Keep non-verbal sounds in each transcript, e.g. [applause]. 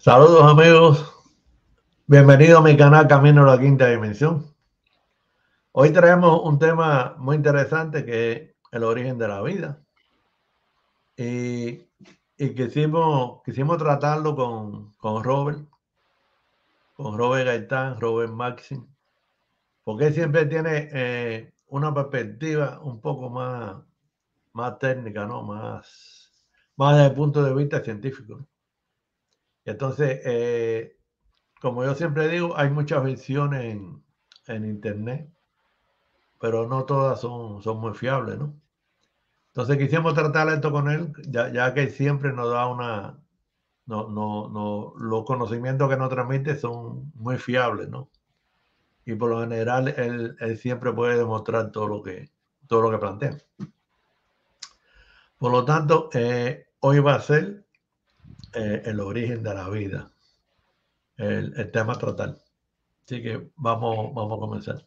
Saludos amigos, bienvenido a mi canal Camino a la Quinta Dimensión. Hoy traemos un tema muy interesante que es el origen de la vida. Y, quisimos tratarlo con, con Robert, con Robert Gaitán, Robert Maxim, porque siempre tiene eh, una perspectiva un poco más, más técnica, ¿no? Más, más desde el punto de vista científico. Entonces, eh, como yo siempre digo, hay muchas versiones en, Internet, pero no todas son, son muy fiables, ¿no? Entonces quisimos tratar esto con él, ya, que siempre nos da una, no, no, no, los conocimientos que nos transmite son muy fiables, ¿no? Y por lo general él, siempre puede demostrar todo lo que, todo lo que plantea. Por lo tanto, eh, hoy va a ser eh, el origen de la vida, el, tema total. Así que vamos, vamos a comenzar.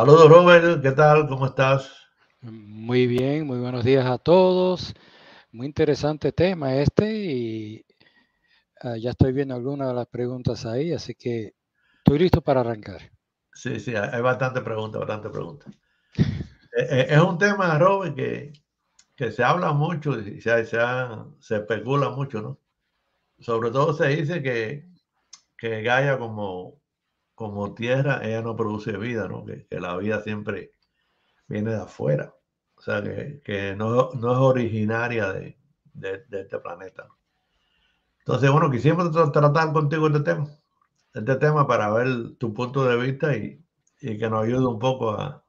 Saludos Robert, ¿qué tal? ¿Cómo estás? Muy bien, muy buenos días a todos. Muy interesante tema este y ah, ya estoy viendo algunas de las preguntas ahí, así que estoy listo para arrancar. Sí, sí, hay bastante preguntas, bastante preguntas. [laughs] Eh, eh, es un tema, Robert, que, que se habla mucho y se, se, se, especula mucho, ¿no? Sobre todo se dice que, que Gaia como como tierra, ella no produce vida, ¿no? Que, la vida siempre viene de afuera. O sea, que, no, es originaria de, este planeta. Entonces, bueno, quisimos tratar contigo este tema, este tema para ver tu punto de vista y, que nos ayude un poco a,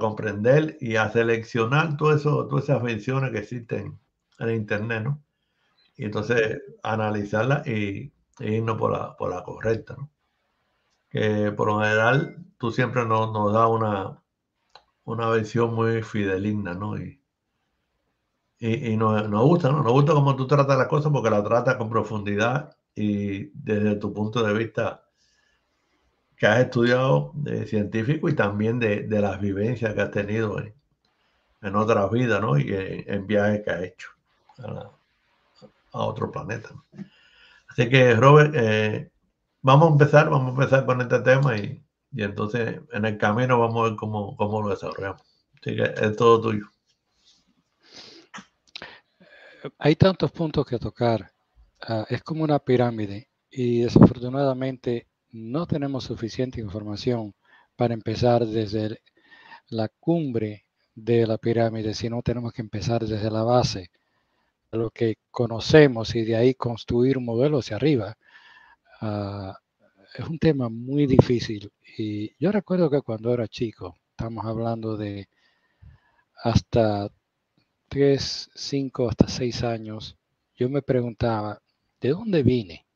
comprender y a seleccionar todas esas versiones que existen en Internet, ¿no? Y entonces analizarlas y, irnos por la, por la correcta, ¿no? Que por lo general tú siempre nos, nos das una, una versión muy fideligna, ¿no? Y, y, nos, gusta, ¿no? Nos gusta cómo tú tratas las cosas porque la tratas con profundidad y desde tu punto de vista que has estudiado de científico y también de, las vivencias que has tenido en, otras vidas, ¿no? Y en, viajes que has hecho a, otro planeta. Así que, Robert, eh, vamos a empezar, vamos a empezar con este tema y, entonces en el camino vamos a ver cómo, cómo lo desarrollamos. Así que es todo tuyo. Hay tantos puntos que tocar. Ah, es como una pirámide y desafortunadamente no tenemos suficiente información para empezar desde la cumbre de la pirámide, sino tenemos que empezar desde la base, lo que conocemos y de ahí construir un modelo hacia arriba. Ah, es un tema muy difícil. Y yo recuerdo que cuando era chico, estamos hablando de hasta 3, 5, hasta 6 años, yo me preguntaba, ¿de dónde vine?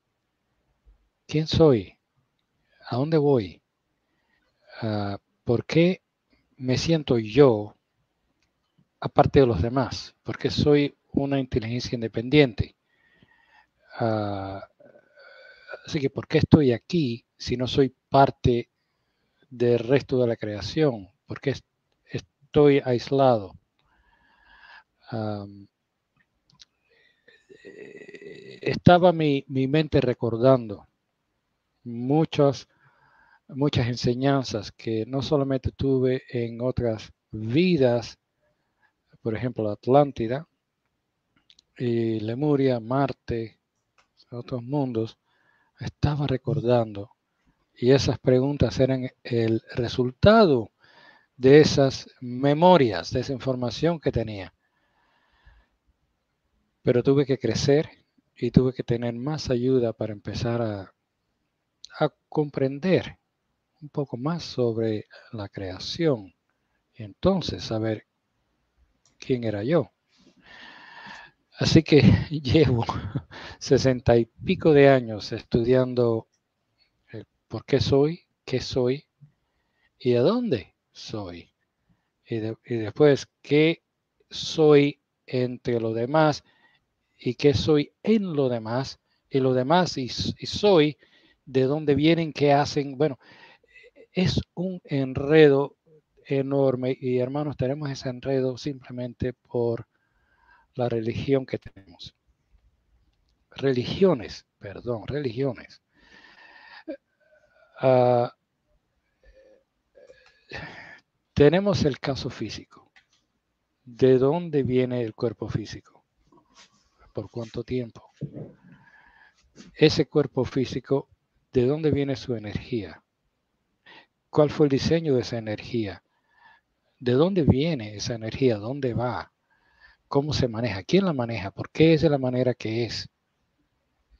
¿Quién soy? ¿A dónde voy? Ah, ¿Por qué me siento yo aparte de los demás? Porque soy una inteligencia independiente. Uh, Así que, ¿por qué estoy aquí si no soy parte del resto de la creación? ¿Por qué estoy aislado? estaba mi, mente recordando muchas, muchas enseñanzas que no solamente tuve en otras vidas, por ejemplo, Atlántida, y Lemuria, Marte, otros mundos, estaba recordando y esas preguntas eran el resultado de esas memorias, de esa información que tenía. Pero tuve que crecer y tuve que tener más ayuda para empezar a, comprender un poco más sobre la creación y entonces saber quién era yo. Así que [laughs] llevo sesenta y pico de años estudiando por qué soy, qué soy y a dónde soy. Y, después qué soy entre lo demás y qué soy en lo demás y lo demás y, y soy de dónde vienen, qué hacen. Bueno, es un enredo enorme y hermanos, tenemos ese enredo simplemente por la religión que tenemos. Religiones, perdón, religiones. Ah, tenemos el caso físico. ¿De dónde viene el cuerpo físico? ¿Por cuánto tiempo? Ese cuerpo físico, ¿de dónde viene su energía? ¿Cuál fue el diseño de esa energía? ¿De dónde viene esa energía? ¿Dónde va? ¿Cómo se maneja? ¿Quién la maneja? ¿Por qué es de la manera que es?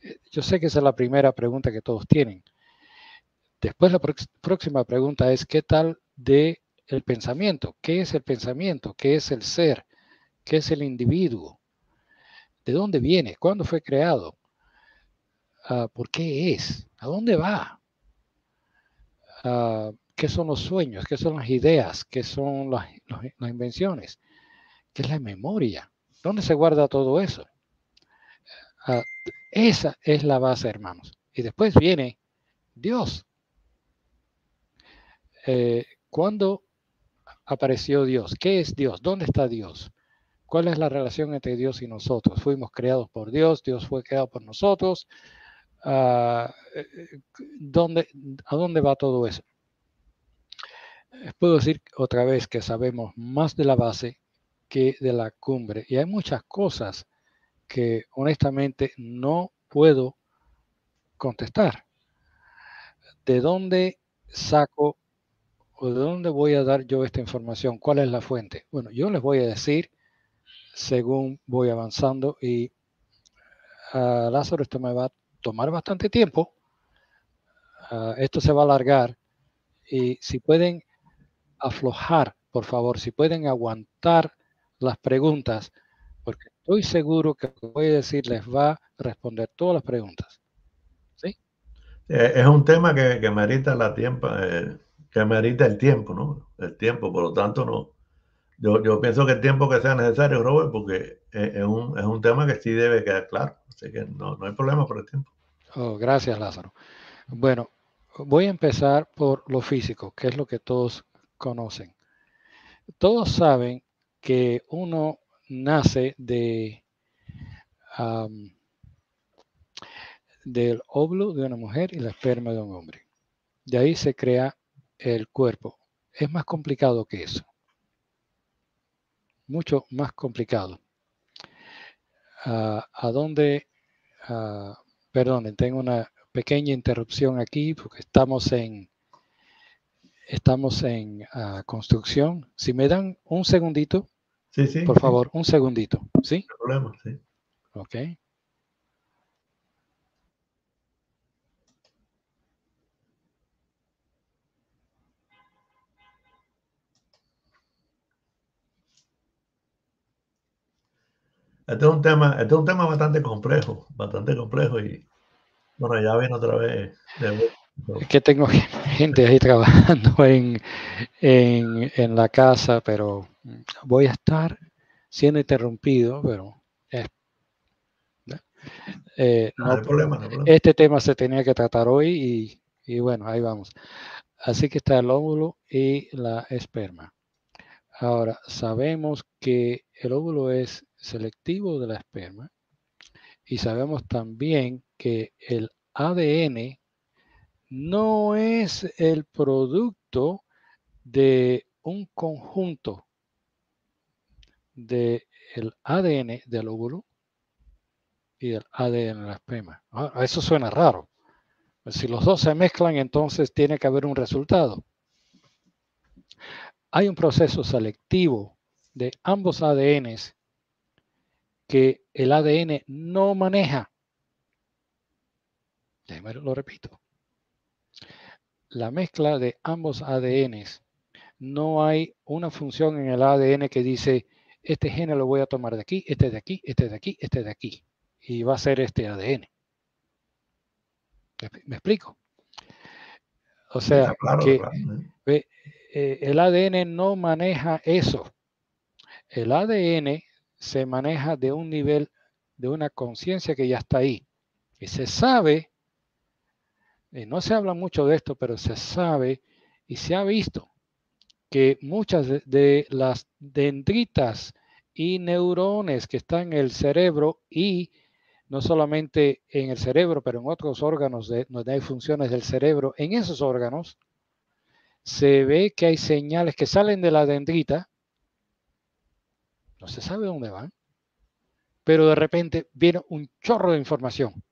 Eh, yo sé que esa es la primera pregunta que todos tienen. Después la próxima pregunta es, ¿qué tal de el pensamiento? ¿Qué es el pensamiento? ¿Qué es el ser? ¿Qué es el individuo? ¿De dónde viene? ¿Cuándo fue creado? Ah, ¿Por qué es? ¿A dónde va? Ah, ¿Qué son los sueños? ¿Qué son las ideas? ¿Qué son las, invenciones? ¿Qué es la memoria? ¿Dónde se guarda todo eso? Ah, esa es la base, hermanos. Y después viene Dios. Eh, ¿Cuándo apareció Dios? ¿Qué es Dios? ¿Dónde está Dios? ¿Cuál es la relación entre Dios y nosotros? Fuimos creados por Dios, Dios fue creado por nosotros. Ah, eh, ¿dónde, ¿A dónde va todo eso? puedo decir otra vez que sabemos más de la base que de la cumbre. Y hay muchas cosas que honestamente no puedo contestar. ¿De dónde saco o de dónde voy a dar yo esta información? ¿Cuál es la fuente? Bueno, yo les voy a decir según voy avanzando y a Lázaro esto me va a tomar bastante tiempo. Ah, esto se va a alargar y si pueden aflojar, por favor, si pueden aguantar las preguntas, porque estoy seguro que lo que voy a decir les va a responder todas las preguntas. ¿Sí? Eh, es un tema que, que merita la tiempo, eh, que merita el tiempo, ¿no? El tiempo, por lo tanto, no. Yo, yo pienso que el tiempo que sea necesario, Robert, porque es, un, es un tema que sí debe quedar claro. Así que no, no hay problema por el tiempo. Oh, gracias, Lázaro. Bueno, voy a empezar por lo físico, que es lo que todos conocen. Todos saben que uno nace de del óvulo de una mujer y la esperma de un hombre. De ahí se crea el cuerpo. Es más complicado que eso. Mucho más complicado. Ah, ¿A dónde? Uh, perdonen, tengo una pequeña interrupción aquí porque estamos en Estamos en uh, construcción. Si me dan un segundito, sí, sí, por favor, un segundito. ¿Sí? No problema, sí. Ok. Este es un tema, este es un tema bastante complejo, bastante complejo y bueno, ya viene otra vez de es que tengo [laughs] gente ahí trabajando en, en, la casa, pero voy a estar siendo interrumpido, pero eh, no, hay problema, Este tema se tenía que tratar hoy y, y, bueno, ahí vamos. Así que está el óvulo y la esperma. Ahora, sabemos que el óvulo es selectivo de la esperma y sabemos también que el ADN no es el producto de un conjunto del ADN del óvulo y del ADN de la esperma. Ah, eso suena raro. Si los dos se mezclan, entonces tiene que haber un resultado. Hay un proceso selectivo de ambos ADNs que el ADN no maneja. Déjame lo repito la mezcla de ambos ADNs, no hay una función en el ADN que dice, este gen lo voy a tomar de aquí, este de aquí, este de aquí, este de aquí. y va a ser este ADN. ¿Me explico? O sea, que eh, el ADN no maneja eso. El ADN se maneja de un nivel, de una conciencia que ya está ahí. Y se sabe, y no se habla mucho de esto, pero se sabe y se ha visto que muchas de las dendritas y neurones que están en el cerebro y no solamente en el cerebro, pero en otros órganos de, donde hay funciones del cerebro, en esos órganos se ve que hay señales que salen de la dendrita, no se sabe dónde van, pero de repente viene un chorro de información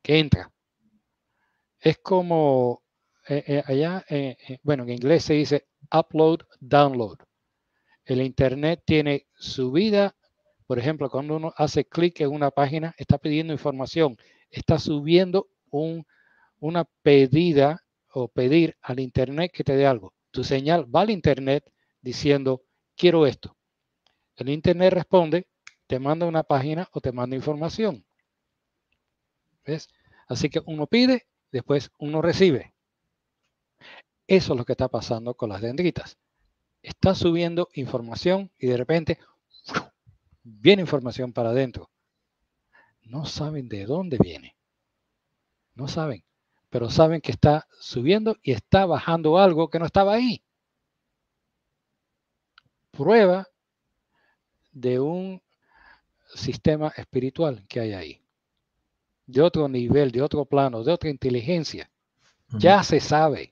que entra. Es como eh, eh, allá, eh, bueno, en inglés se dice upload, download. El Internet tiene subida, por ejemplo, cuando uno hace clic en una página, está pidiendo información, está subiendo un, una pedida o pedir al Internet que te dé algo. Tu señal va al Internet diciendo, quiero esto. El Internet responde, te manda una página o te manda información. ¿Ves? Así que uno pide, después uno recibe. Eso es lo que está pasando con las dendritas está subiendo información y de repente viene información para adentro. No saben de dónde viene. No saben, pero saben que está subiendo y está bajando algo que no estaba ahí. Prueba de un sistema espiritual que hay ahí. De otro nivel, de otro plano, de otra inteligencia. Ya se sabe.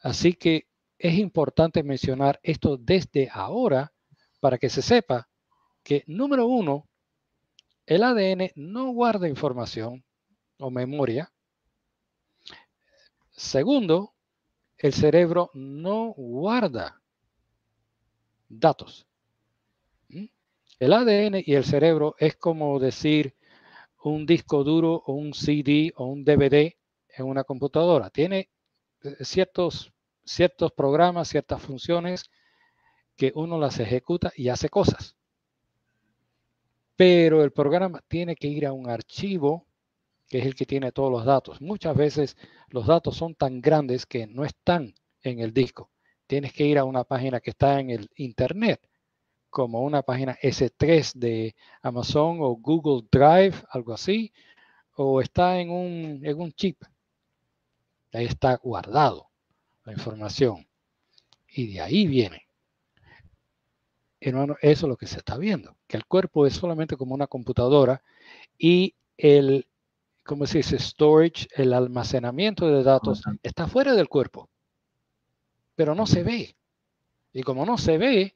Así que es importante mencionar esto desde ahora para que se sepa que, número uno, el ADN no guarda información o memoria. Segundo, el cerebro no guarda datos. ¿Mm? El ADN y el cerebro es como decir un disco duro o un CD o un DVD en una computadora. Tiene ciertos ciertos programas, ciertas funciones que uno las ejecuta y hace cosas. Pero el programa tiene que ir a un archivo que es el que tiene todos los datos. Muchas veces los datos son tan grandes que no están en el disco. Tienes que ir a una página que está en el Internet, como una página S3 de Amazon o Google Drive, algo así, o está en un, en un chip. Ahí está guardado la información. Y de ahí viene. Hermano, eso es lo que se está viendo, que el cuerpo es solamente como una computadora y el, ¿cómo se dice? Storage, el almacenamiento de datos está fuera del cuerpo, pero no se ve. Y como no se ve,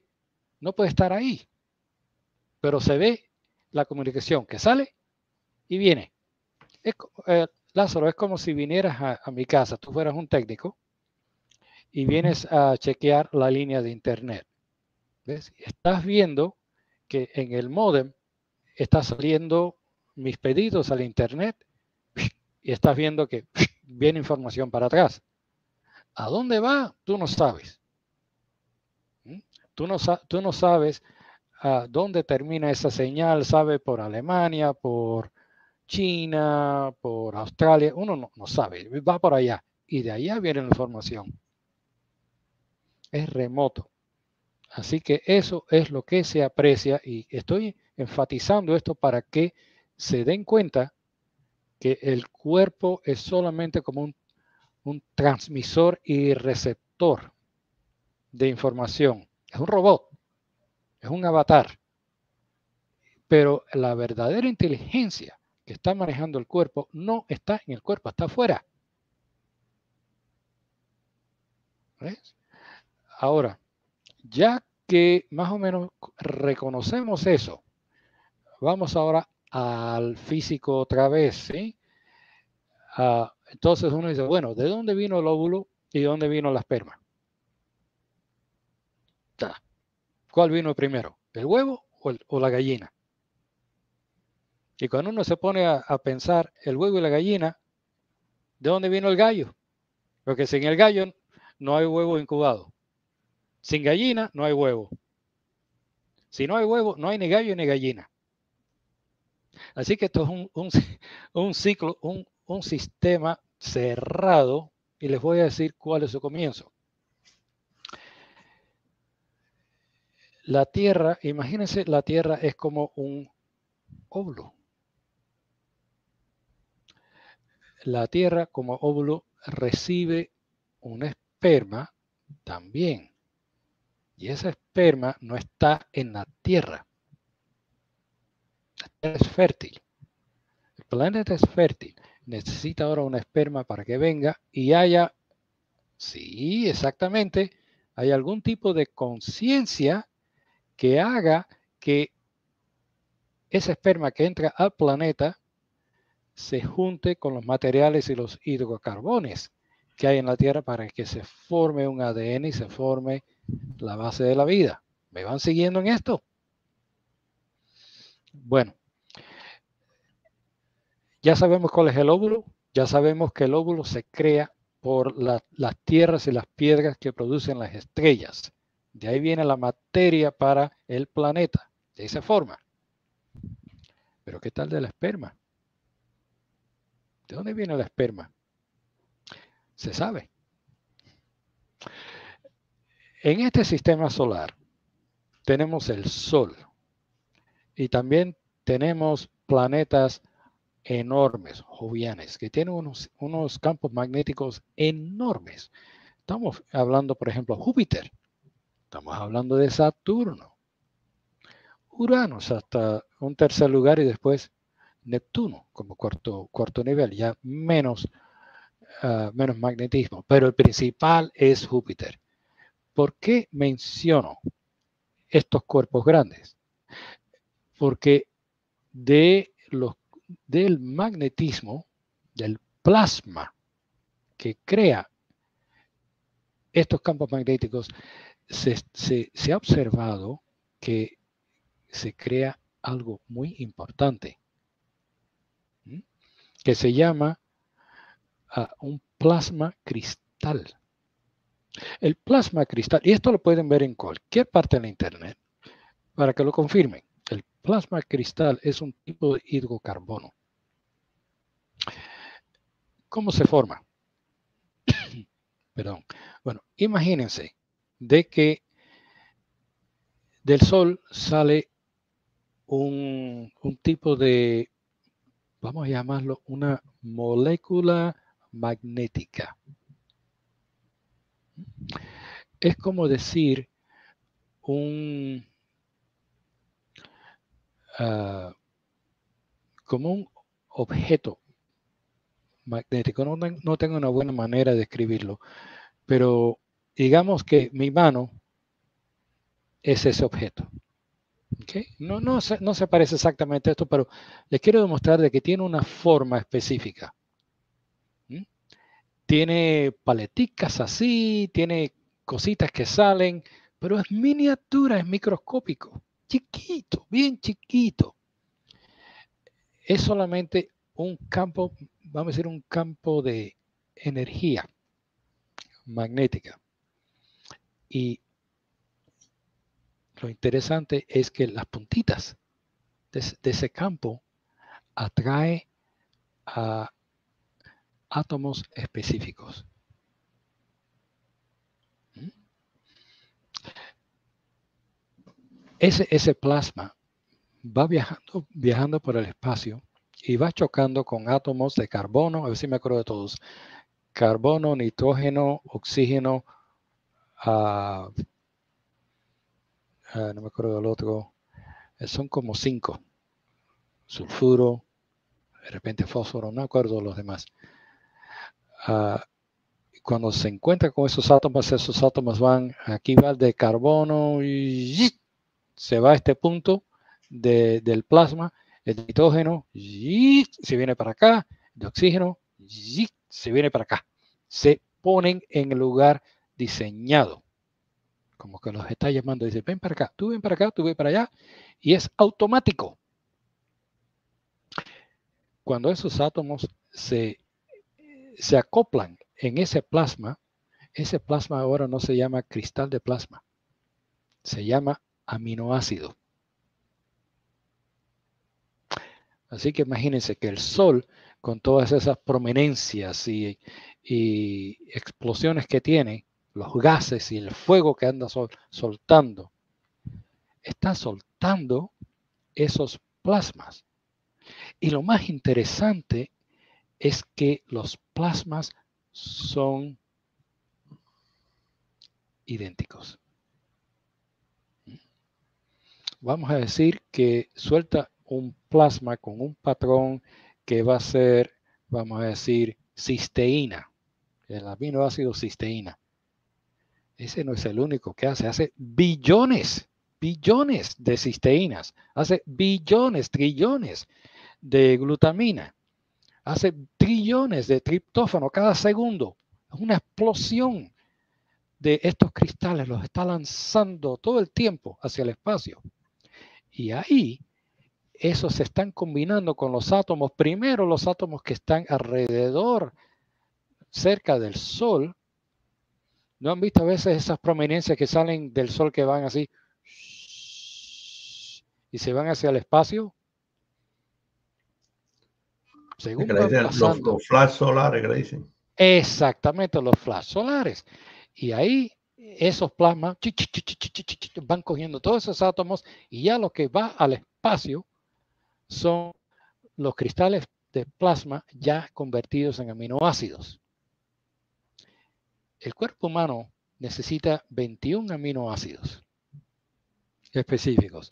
no puede estar ahí. Pero se ve la comunicación que sale y viene. Eh, Lázaro, es como si vinieras a, a mi casa, tú fueras un técnico y vienes a chequear la línea de internet. ¿Ves? Estás viendo que en el modem está saliendo mis pedidos al internet y estás viendo que viene información para atrás. ¿A dónde va? Tú no sabes. ¿Mm? Tú no, tú no sabes a dónde termina esa señal, sabe por Alemania, por China, por Australia, uno no, no sabe, va por allá y de allá viene la información es remoto. Así que eso es lo que se aprecia y estoy enfatizando esto para que se den cuenta que el cuerpo es solamente como un, transmisor y receptor de información. Es un robot, es un avatar. Pero la verdadera inteligencia que está manejando el cuerpo no está en el cuerpo, está afuera. ¿Ves? Ahora, ya que más o menos reconocemos eso, vamos ahora al físico otra vez, ¿sí? Ah, entonces uno dice, bueno, ¿de dónde vino el óvulo y de dónde vino la esperma? ¿Cuál vino primero? ¿El huevo o, la gallina? Y cuando uno se pone a, pensar el huevo y la gallina, ¿de dónde vino el gallo? Porque sin el gallo no hay huevo incubado. Sin gallina no hay huevo. Si no hay huevo, no hay ni gallo ni gallina. Así que esto es un, [laughs] ciclo, un, un sistema cerrado y les voy a decir cuál es su comienzo. La Tierra, imagínense, la Tierra es como un óvulo. La Tierra como óvulo recibe un esperma también. Y ese esperma no está en la Tierra. Es fértil. El planeta es fértil. Necesita ahora un esperma para que venga y haya, sí, exactamente, hay algún tipo de conciencia que haga que ese esperma que entra al planeta se junte con los materiales y los hidrocarbones que hay en la Tierra para que se forme un ADN y se forme la base de la vida. ¿Me van siguiendo en esto? Bueno, ya sabemos cuál es el óvulo, ya sabemos que el óvulo se crea por las tierras y las piedras que producen las estrellas. De ahí viene la materia para el planeta, de esa forma. Pero ¿qué tal del esperma? ¿De dónde viene el esperma? Se sabe. En este sistema solar tenemos el Sol y también tenemos planetas enormes, jovianes, que tienen unos, unos campos magnéticos enormes. Estamos hablando, por ejemplo, Júpiter. Estamos hablando de Saturno. Urano hasta un tercer lugar y después Neptuno como cuarto, cuarto nivel, ya menos, ah, menos magnetismo. Pero el principal es Júpiter. ¿Por qué menciono estos cuerpos grandes? Porque de los, del magnetismo, del plasma que crea estos campos magnéticos, se, se ha observado que se crea algo muy importante que se llama ah, un plasma cristal. El plasma cristal, y esto lo pueden ver en cualquier parte de la internet para que lo confirmen. El plasma cristal es un tipo de hidrocarbono. ¿Cómo se forma? [coughs] Perdón. Bueno, imagínense de que del Sol sale un, un tipo de vamos a llamarlo una molécula magnética. Es como decir un, ah, como un objeto magnético. No, no, tengo una buena manera de escribirlo, pero digamos que mi mano es ese objeto. No, no, se, parece exactamente a esto, pero les quiero demostrar de que tiene una forma específica. Tiene paleticas así, tiene cositas que salen, pero es miniatura, es microscópico, chiquito, bien chiquito. Es solamente un campo, vamos a decir, un campo de energía magnética. Y lo interesante es que las puntitas de, ese campo atrae a átomos específicos. ¿Mm? Ese, ese, plasma va viajando, viajando por el espacio y va chocando con átomos de carbono, a ver si me acuerdo de todos, carbono, nitrógeno, oxígeno, uh, Ah, no me acuerdo del otro, eh, son como cinco, sulfuro, de repente fósforo, no me acuerdo los demás. Ah, cuando se encuentra con esos átomos, esos átomos van, aquí va de carbono y se va a este punto del plasma, el nitrógeno y se viene para acá, el oxígeno y se viene para acá. Se ponen en el lugar diseñado como que los está llamando, dice, ven para acá, tú ven para acá, tú ven para allá, y es automático. Cuando esos átomos se, se acoplan en ese plasma, ese plasma ahora no se llama cristal de plasma, se llama aminoácido. Así que imagínense que el Sol, con todas esas prominencias y, explosiones que tiene, los gases y el fuego que anda soltando, está soltando esos plasmas. Y lo más interesante es que los plasmas son idénticos. Vamos a decir que suelta un plasma con un patrón que va a ser, vamos a decir, cisteína, el aminoácido cisteína. Ese no es el único que hace, hace billones, billones de cisteínas, hace billones, trillones de glutamina, hace trillones de triptófano cada segundo. Es una explosión de estos cristales, los está lanzando todo el tiempo hacia el espacio. Y ahí esos se están combinando con los átomos, primero los átomos que están alrededor, cerca del Sol. ¿No han visto a veces esas prominencias que salen del Sol que van así y se van hacia el espacio? Según los, los flash solares que le dicen. Exactamente, los flash solares. Y ahí esos plasmas van cogiendo todos esos átomos y ya lo que va al espacio son los cristales de plasma ya convertidos en aminoácidos. El cuerpo humano necesita 21 aminoácidos específicos.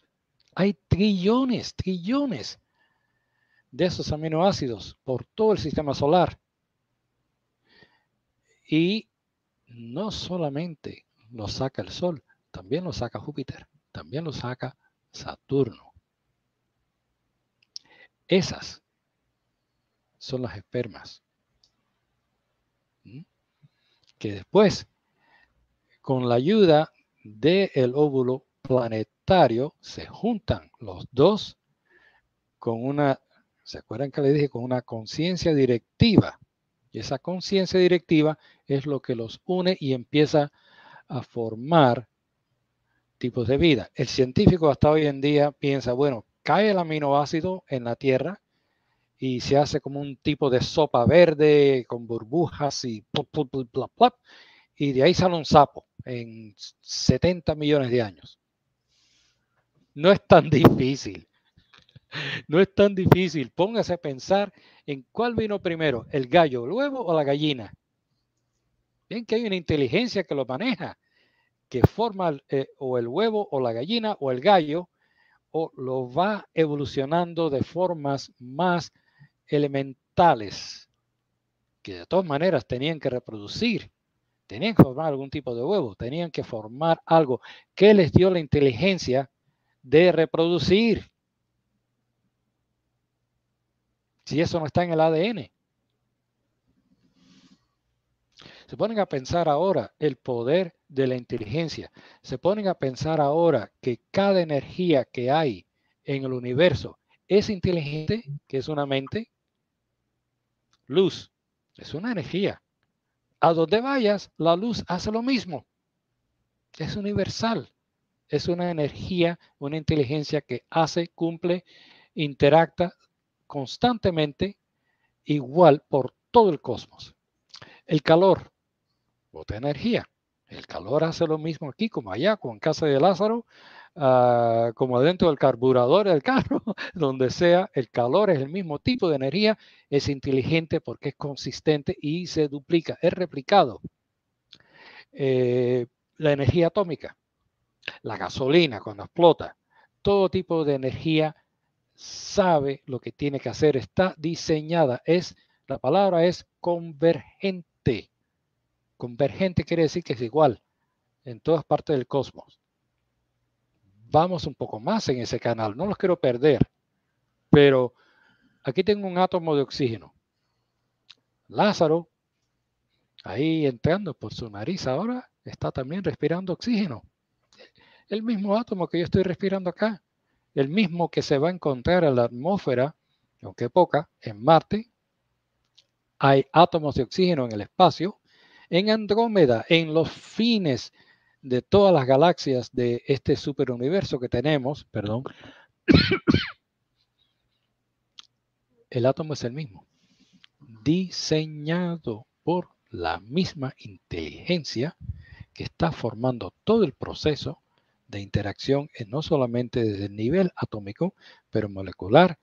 Hay trillones, trillones de esos aminoácidos por todo el sistema solar. Y no solamente lo saca el Sol, también lo saca Júpiter, también lo saca Saturno. Esas son las espermas. Que después, con la ayuda del óvulo planetario, se juntan los dos con una, ¿se acuerdan que le dije? Con una conciencia directiva. Y esa conciencia directiva es lo que los une y empieza a formar tipos de vida. El científico hasta hoy en día piensa, bueno, cae el aminoácido en la Tierra y se hace como un tipo de sopa verde con burbujas y y de ahí sale un sapo en 70 millones de años. No es tan difícil. No es tan difícil. Póngase a pensar en cuál vino primero, el gallo, el huevo o la gallina. Ven que hay una inteligencia que lo maneja, que forma eh, o el huevo o la gallina o el gallo, o lo va evolucionando de formas más elementales, que de todas maneras tenían que reproducir, tenían que formar algún tipo de huevo, tenían que formar algo que les dio la inteligencia de reproducir. Si eso no está en el ADN. Se ponen a pensar ahora el poder de la inteligencia. Se ponen a pensar ahora que cada energía que hay en el universo es inteligente, que es una mente. Luz es una energía. A donde vayas, la luz hace lo mismo. Es universal. Es una energía, una inteligencia que hace, cumple, interacta constantemente igual por todo el cosmos. El calor bota energía. El calor hace lo mismo aquí como allá, como en casa de Lázaro, ah, como adentro del carburador del carro, [laughs] donde sea, el calor es el mismo tipo de energía, es inteligente porque es consistente y se duplica, es replicado. Eh, la energía atómica, la gasolina cuando explota, todo tipo de energía sabe lo que tiene que hacer, está diseñada, es, la palabra es convergente. Convergente quiere decir que es igual en todas partes del cosmos. Vamos un poco más en ese canal, no los quiero perder, pero aquí tengo un átomo de oxígeno. Lázaro, ahí entrando por su nariz ahora, está también respirando oxígeno. El mismo átomo que yo estoy respirando acá, el mismo que se va a encontrar en la atmósfera, aunque poca, en Marte. Hay átomos de oxígeno en el espacio en Andrómeda, en los fines de todas las galaxias de este superuniverso que tenemos, perdón, [coughs] el átomo es el mismo, diseñado por la misma inteligencia que está formando todo el proceso de interacción no solamente desde el nivel atómico, pero molecular,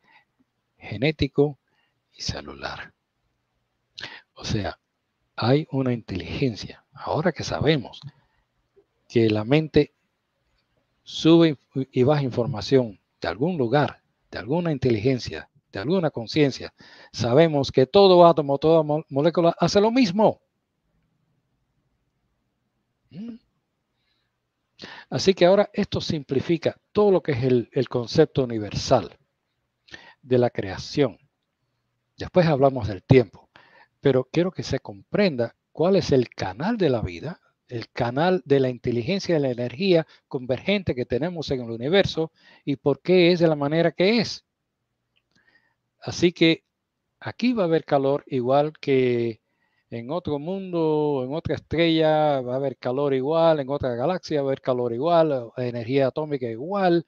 genético y celular. O sea, hay una inteligencia. Ahora que sabemos que la mente sube y baja información de algún lugar, de alguna inteligencia, de alguna conciencia, sabemos que todo átomo, toda molécula hace lo mismo. ¿Mm? Así que ahora esto simplifica todo lo que es el, el concepto universal de la creación. Después hablamos del tiempo, pero quiero que se comprenda cuál es el canal de la vida, el canal de la inteligencia y de la energía convergente que tenemos en el universo y por qué es de la manera que es. Así que aquí va a haber calor igual que en otro mundo, en otra estrella, va a haber calor igual, en otra galaxia va a haber calor igual, energía atómica igual,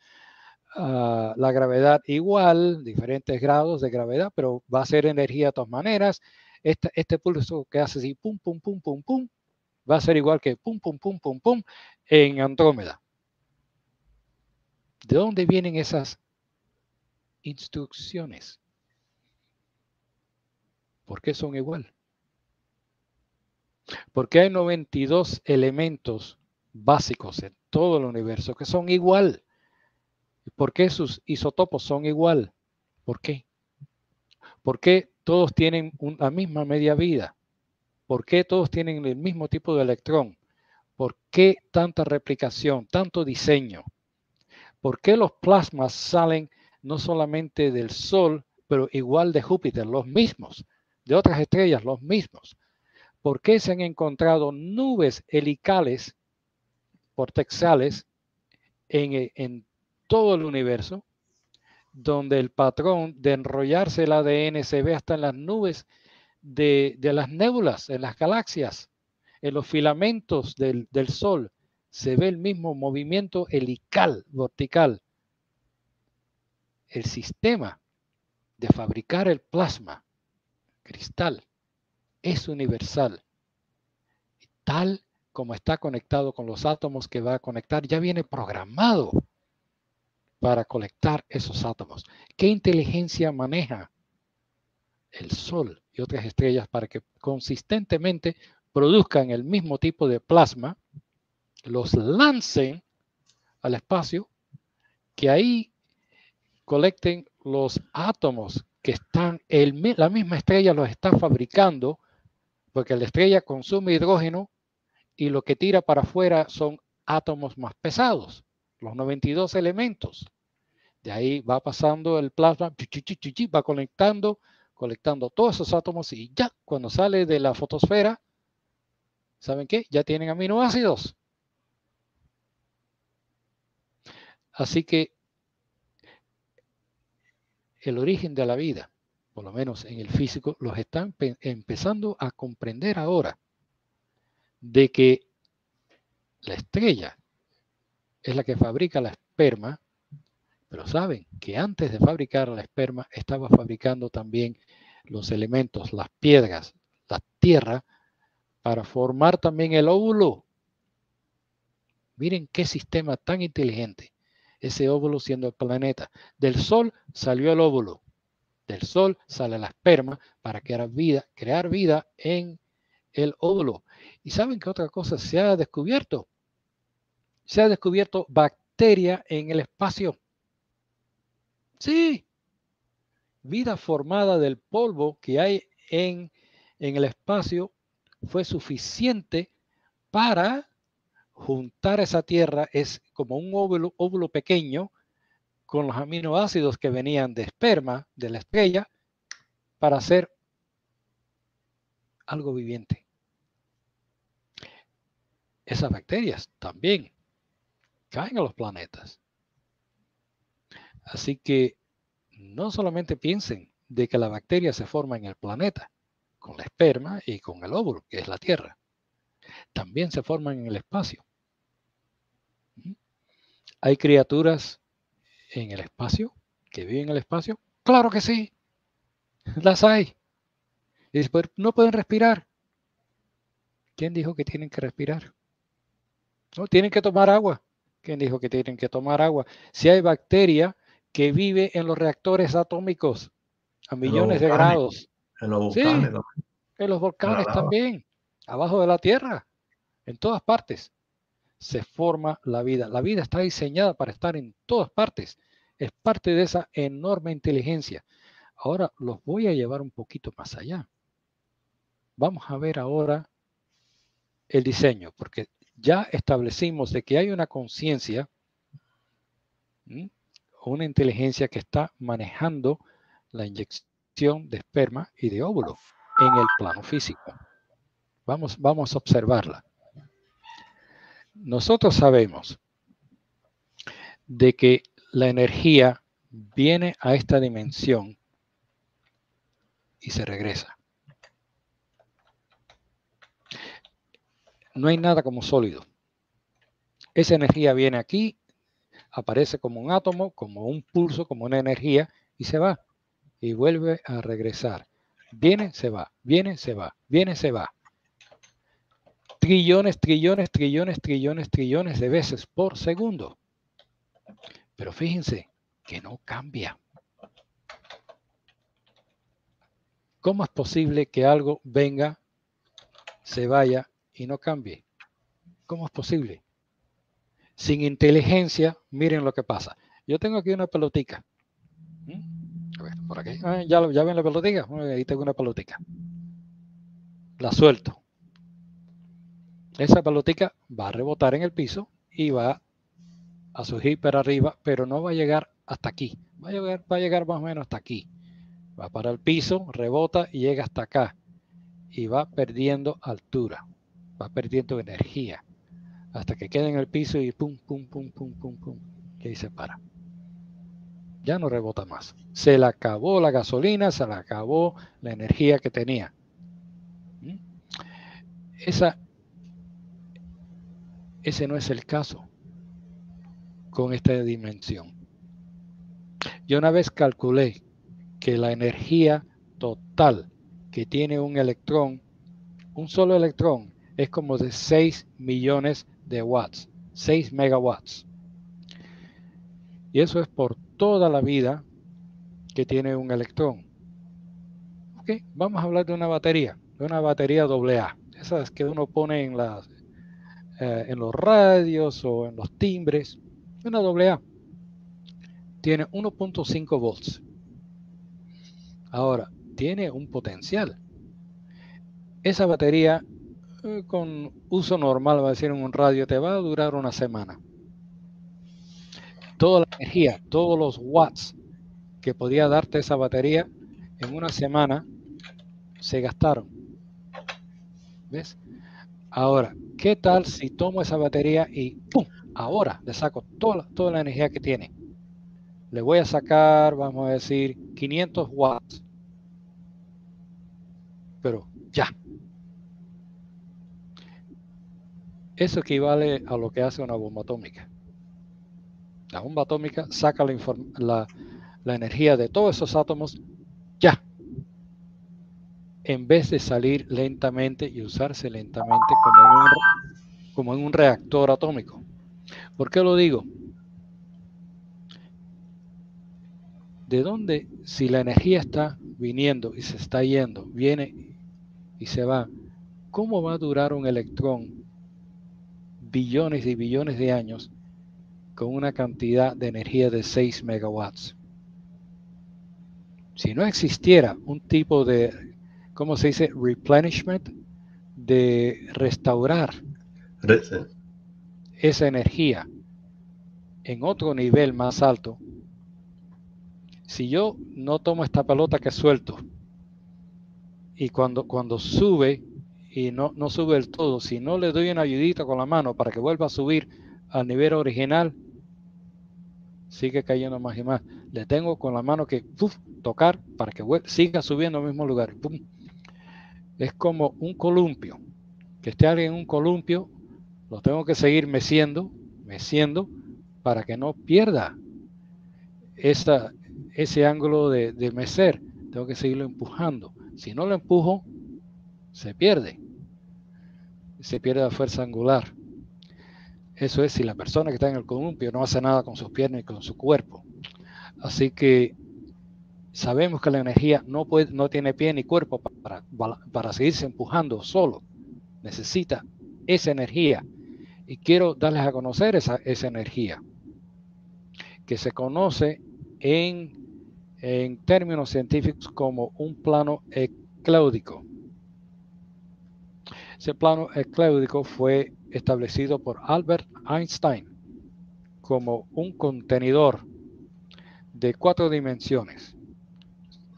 ah, la gravedad igual, diferentes grados de gravedad, pero va a ser energía de todas maneras. Este, pulso que hace así, pum, pum, pum, pum, pum, va a ser igual que pum, pum, pum, pum, pum en Andrómeda. ¿De dónde vienen esas instrucciones? ¿Por qué son igual? Porque hay 92 elementos básicos en todo el universo que son igual. ¿Por qué sus isótopos son igual? ¿Por qué? ¿Por qué todos tienen la misma media vida? ¿Por qué todos tienen el mismo tipo de electrón? ¿Por qué tanta replicación, tanto diseño? ¿Por qué los plasmas salen no solamente del Sol, pero igual de Júpiter, los mismos, de otras estrellas, los mismos? ¿Por qué se han encontrado nubes helicales, vortexales, en, en todo el universo, donde el patrón de enrollarse el ADN se ve hasta en las nubes de, las nébulas, en las galaxias, en los filamentos del, del Sol, se ve el mismo movimiento helical, vertical. El sistema de fabricar el plasma, cristal, es universal. Tal como está conectado con los átomos que va a conectar, ya viene programado para conectar esos átomos. ¿Qué inteligencia maneja el Sol y otras estrellas para que consistentemente produzcan el mismo tipo de plasma, los lancen al espacio, que ahí colecten los átomos que están, la misma estrella los está fabricando porque la estrella consume hidrógeno y lo que tira para afuera son átomos más pesados, los 92 elementos. De ahí va pasando el plasma, va conectando, colectando todos esos átomos y ya cuando sale de la fotosfera, ¿saben qué? Ya tienen aminoácidos. Así que el origen de la vida por lo menos en el físico, los están empezando a comprender ahora de que la estrella es la que fabrica la esperma, pero saben que antes de fabricar la esperma estaba fabricando también los elementos, las piedras, la tierra, para formar también el óvulo. Miren qué sistema tan inteligente. Ese óvulo siendo el planeta. Del Sol salió el óvulo del sol sale la esperma para crear vida, crear vida en el óvulo. ¿Y saben qué otra cosa se ha descubierto? Se ha descubierto bacteria en el espacio. Sí, vida formada del polvo que hay en, en el espacio fue suficiente para juntar esa tierra. Es como un óvulo, óvulo pequeño con los aminoácidos que venían de esperma de la estrella para hacer algo viviente. Esas bacterias también caen a los planetas. Así que no solamente piensen de que la bacteria se forma en el planeta, con la esperma y con el óvulo, que es la Tierra. También se forman en el espacio. ¿Mm? Hay criaturas en el espacio, que vive en el espacio? Claro que sí. [laughs] Las hay. Y después no pueden respirar. ¿Quién dijo que tienen que respirar? No, tienen que tomar agua. ¿Quién dijo que tienen que tomar agua? Si hay bacteria que vive en los reactores atómicos a millones de grados. En los volcanes. en los volcanes también. Abajo de la tierra. En todas partes se forma la vida. La vida está diseñada para estar en todas partes. Es parte de esa enorme inteligencia. Ahora los voy a llevar un poquito más allá. Vamos a ver ahora el diseño, porque ya establecimos de que hay una conciencia, una inteligencia que está manejando la inyección de esperma y de óvulo en el plano físico. Vamos, vamos a observarla. Nosotros sabemos de que la energía viene a esta dimensión y se regresa. No hay nada como sólido. Esa energía viene aquí, aparece como un átomo, como un pulso, como una energía y se va y vuelve a regresar. Viene, se va, viene, se va, viene, se va trillones, trillones, trillones, trillones, trillones de veces por segundo. Pero fíjense que no cambia. ¿Cómo es posible que algo venga, se vaya y no cambie? ¿Cómo es posible? Sin inteligencia, miren lo que pasa. Yo tengo aquí una pelotica. ¿Mm? A por aquí. Ah, ¿Ya, ¿Ya ven la pelotica? Ahí tengo una pelotica. La suelto esa pelotica va a rebotar en el piso y va a surgir para arriba, pero no va a llegar hasta aquí. Va a llegar, va a llegar más o menos hasta aquí. Va para el piso, rebota y llega hasta acá. Y va perdiendo altura, va perdiendo energía. Hasta que queda en el piso y pum, pum, pum, pum, pum, pum. Y ahí se para. Ya no rebota más. Se le acabó la gasolina, se le acabó la energía que tenía. ¿Mm? Esa ese no es el caso con esta dimensión. Yo una vez calculé que la energía total que tiene un electrón, un solo electrón, es como de 6 millones de watts, 6 megawatts. Y eso es por toda la vida que tiene un electrón. Ok, vamos a hablar de una batería, de una batería AA, esas que uno pone en eh, en los radios o en los timbres, una AA tiene 1.5 volts. Ahora, tiene un potencial. Esa batería con uso normal, va a decir en un radio, te va a durar una semana. Toda la energía, todos los watts que podía darte esa batería en una semana se gastaron. ¿Ves? Ahora, ¿qué tal si tomo esa batería y ¡pum! Ahora le saco toda, toda la energía que tiene. Le voy a sacar, vamos a decir, 500 watts. Pero ya. Eso equivale a lo que hace una bomba atómica. La bomba atómica saca la, energía de todos esos átomos ya en vez de salir lentamente y usarse lentamente como como en un reactor atómico. ¿Por qué lo digo? ¿De dónde, si la energía está viniendo y se está yendo, viene y se va, cómo va a durar un electrón billones y billones de años con una cantidad de energía de 6 megawatts? Si no existiera un tipo de ¿cómo se dice? Replenishment, de restaurar esa energía en otro nivel más alto. Si yo no tomo esta pelota que suelto y cuando, cuando sube y no, no sube del todo, si no le doy una ayudita con la mano para que vuelva a subir al nivel original, sigue cayendo más y más. Le tengo con la mano que tocar para que siga subiendo al mismo lugar es como un columpio. Que esté alguien en un columpio, lo tengo que seguir meciendo, meciendo, para que no pierda ese ángulo de, mecer, tengo que seguirlo empujando. Si no lo empujo, se pierde. Se pierde la fuerza angular. Eso es si la persona que está en el columpio no hace nada con sus piernas y con su cuerpo. Así que sabemos que la energía no, puede, no tiene pie ni cuerpo para, seguirse empujando solo. Necesita esa energía. Y quiero darles a conocer esa, energía, que se conoce en, términos científicos como un plano ecléudico. Ese plano ecléudico fue establecido por Albert Einstein como un contenedor de cuatro dimensiones.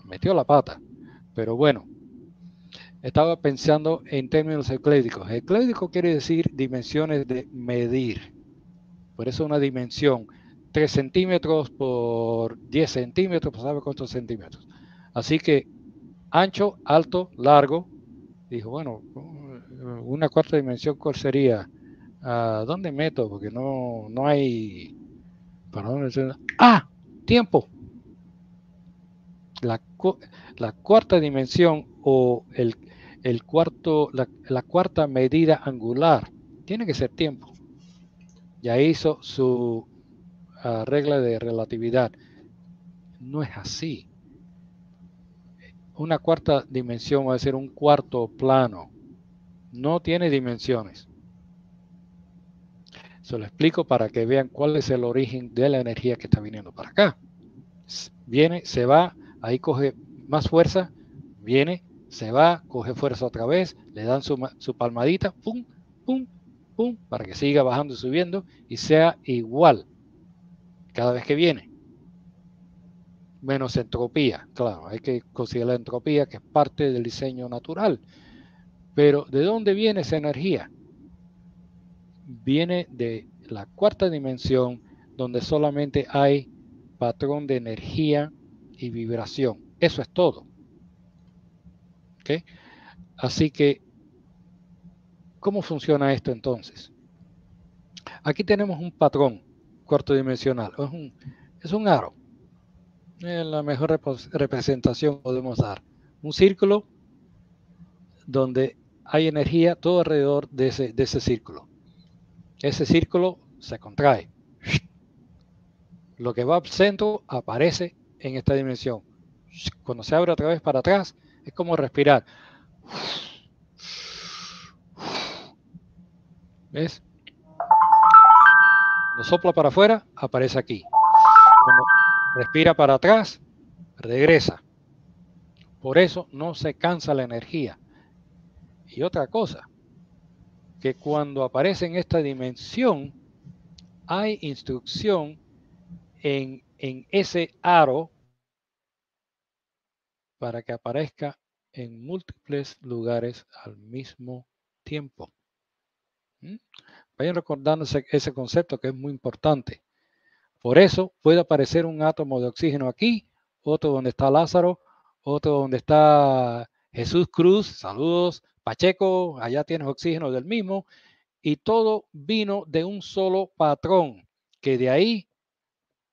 Metió la pata, pero bueno, estaba pensando en términos eclédicos. Eclédico quiere decir dimensiones de medir. Por eso una dimensión, 3 centímetros por 10 centímetros, sabe cuántos centímetros. Así que ancho, alto, largo. Dijo, bueno, una cuarta dimensión, ¿cuál sería? ¿A dónde meto? Porque no, no hay... ¡Ah! Tiempo. La, la cuarta dimensión o el, el cuarto, la, cuarta medida angular tiene que ser tiempo. Ya hizo su ah, regla de relatividad. No es así. Una cuarta dimensión va a ser un cuarto plano. No tiene dimensiones. Se lo explico para que vean cuál es el origen de la energía que está viniendo para acá. Viene, se va, ahí coge más fuerza, viene, se va, coge fuerza otra vez, le dan su, palmadita, pum, pum, pum, para que siga bajando y subiendo y sea igual cada vez que viene. Menos entropía, claro, hay que considerar la entropía que es parte del diseño natural. Pero ¿de dónde viene esa energía? Viene de la cuarta dimensión donde solamente hay patrón de energía y vibración. Eso es todo. Así que, ¿cómo funciona esto entonces? Aquí tenemos un patrón cuarto dimensional. Es un, es un aro. La mejor representación podemos dar. Un círculo donde hay energía todo alrededor de ese, de ese círculo. Ese círculo se contrae. Lo que va al centro aparece en esta dimensión. Cuando se abre otra vez para atrás, es como respirar. ¿Ves? Cuando sopla para afuera, aparece aquí. Cuando respira para atrás, regresa. Por eso no se cansa la energía. Y otra cosa, que cuando aparece en esta dimensión, hay instrucción en, en ese aro para que aparezca en múltiples lugares al mismo tiempo. ¿Mm? Vayan recordándose ese concepto que es muy importante. Por eso puede aparecer un átomo de oxígeno aquí, otro donde está Lázaro, otro donde está Jesús Cruz, saludos, Pacheco, allá tienes oxígeno del mismo, y todo vino de un solo patrón, que de ahí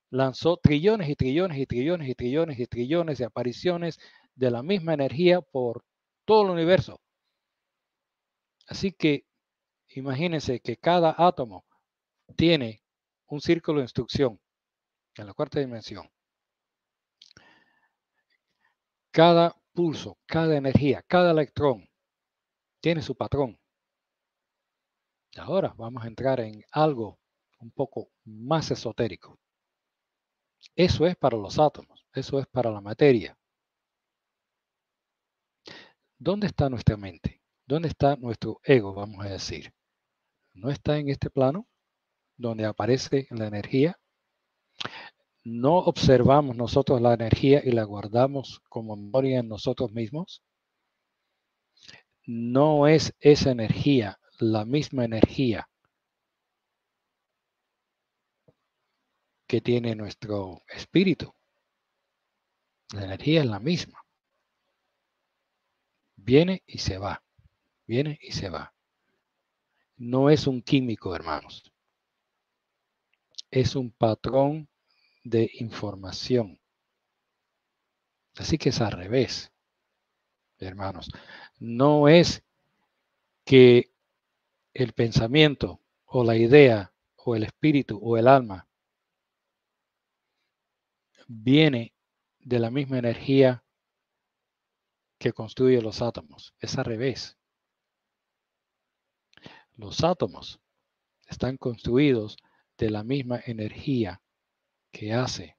lanzó trillones y trillones y trillones y trillones y trillones de apariciones de la misma energía por todo el universo. Así que imagínense que cada átomo tiene un círculo de instrucción en la cuarta dimensión. Cada pulso, cada energía, cada electrón tiene su patrón. Ahora vamos a entrar en algo un poco más esotérico. Eso es para los átomos, eso es para la materia. ¿Dónde está nuestra mente? ¿Dónde está nuestro ego, vamos a decir? ¿No está en este plano donde aparece la energía? ¿No observamos nosotros la energía y la guardamos como memoria en nosotros mismos? ¿No es esa energía la misma energía que tiene nuestro espíritu? La energía es la misma. Viene y se va. Viene y se va. No es un químico, hermanos. Es un patrón de información. Así que es al revés, hermanos. No es que el pensamiento o la idea o el espíritu o el alma viene de la misma energía que construye los átomos. Es al revés. Los átomos están construidos de la misma energía que hace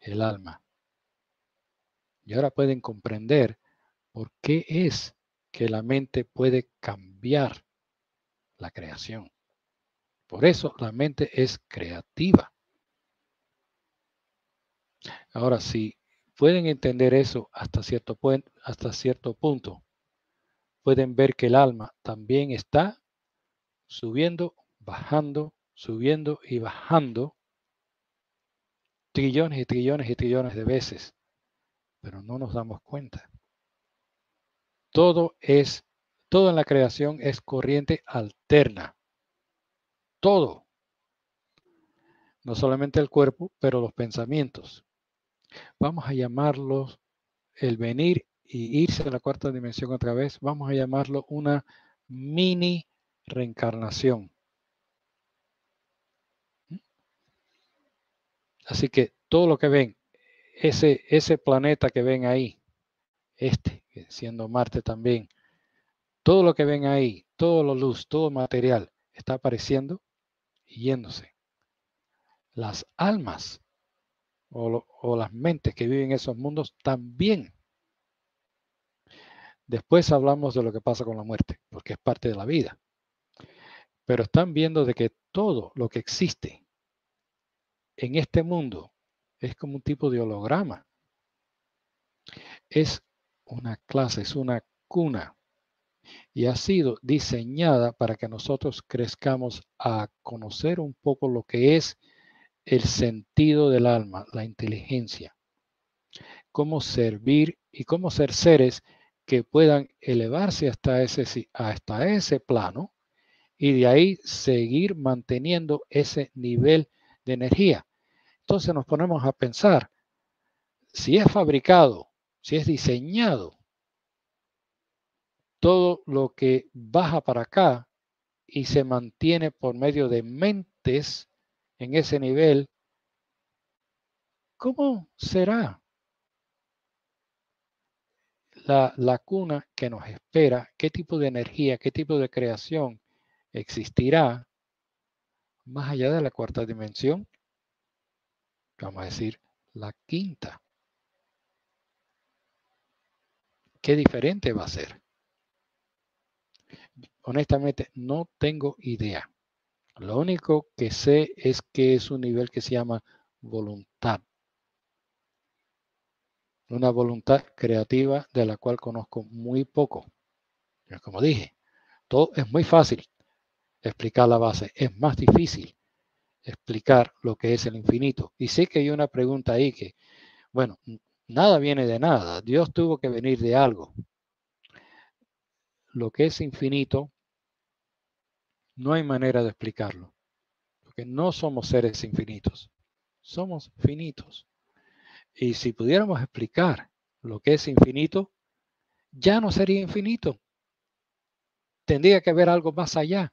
el alma. Y ahora pueden comprender por qué es que la mente puede cambiar la creación. Por eso la mente es creativa. Ahora, si pueden entender eso hasta cierto, hasta cierto punto, pueden ver que el alma también está subiendo, bajando, subiendo y bajando trillones y trillones y trillones de veces, pero no nos damos cuenta. Todo es, todo en la creación es corriente alterna. Todo. No solamente el cuerpo, pero los pensamientos. Vamos a llamarlos el venir y irse a la cuarta dimensión otra vez. Vamos a llamarlo una mini reencarnación. Así que todo lo que ven, ese, ese planeta que ven ahí, este, siendo Marte también, todo lo que ven ahí, todo lo luz, todo material, está apareciendo y yéndose. Las almas o, o las mentes que viven en esos mundos también. Después hablamos de lo que pasa con la muerte, porque es parte de la vida. Pero están viendo de que todo lo que existe en este mundo es como un tipo de holograma. Es una clase, es una cuna y ha sido diseñada para que nosotros crezcamos a conocer un poco lo que es el sentido del alma, la inteligencia, cómo servir y cómo ser seres que puedan elevarse hasta ese, hasta ese plano y de ahí seguir manteniendo ese nivel de energía. Entonces nos ponemos a pensar, si es fabricado, si es diseñado, todo lo que baja para acá y se mantiene por medio de mentes en ese nivel, ¿cómo será la, la cuna que nos espera? ¿Qué tipo de energía, qué tipo de creación existirá más allá de la cuarta dimensión? Vamos a decir la quinta. ¿Qué diferente va a ser? Honestamente, no tengo idea. Lo único que sé es que es un nivel que se llama voluntad. Una voluntad creativa de la cual conozco muy poco. Como dije, todo es muy fácil explicar la base. Es más difícil explicar lo que es el infinito. Y sé que hay una pregunta ahí que, bueno, nada viene de nada. Dios tuvo que venir de algo. Lo que es infinito no hay manera de explicarlo, porque no somos seres infinitos, somos finitos. Y si pudiéramos explicar lo que es infinito, ya no sería infinito. Tendría que haber algo más allá.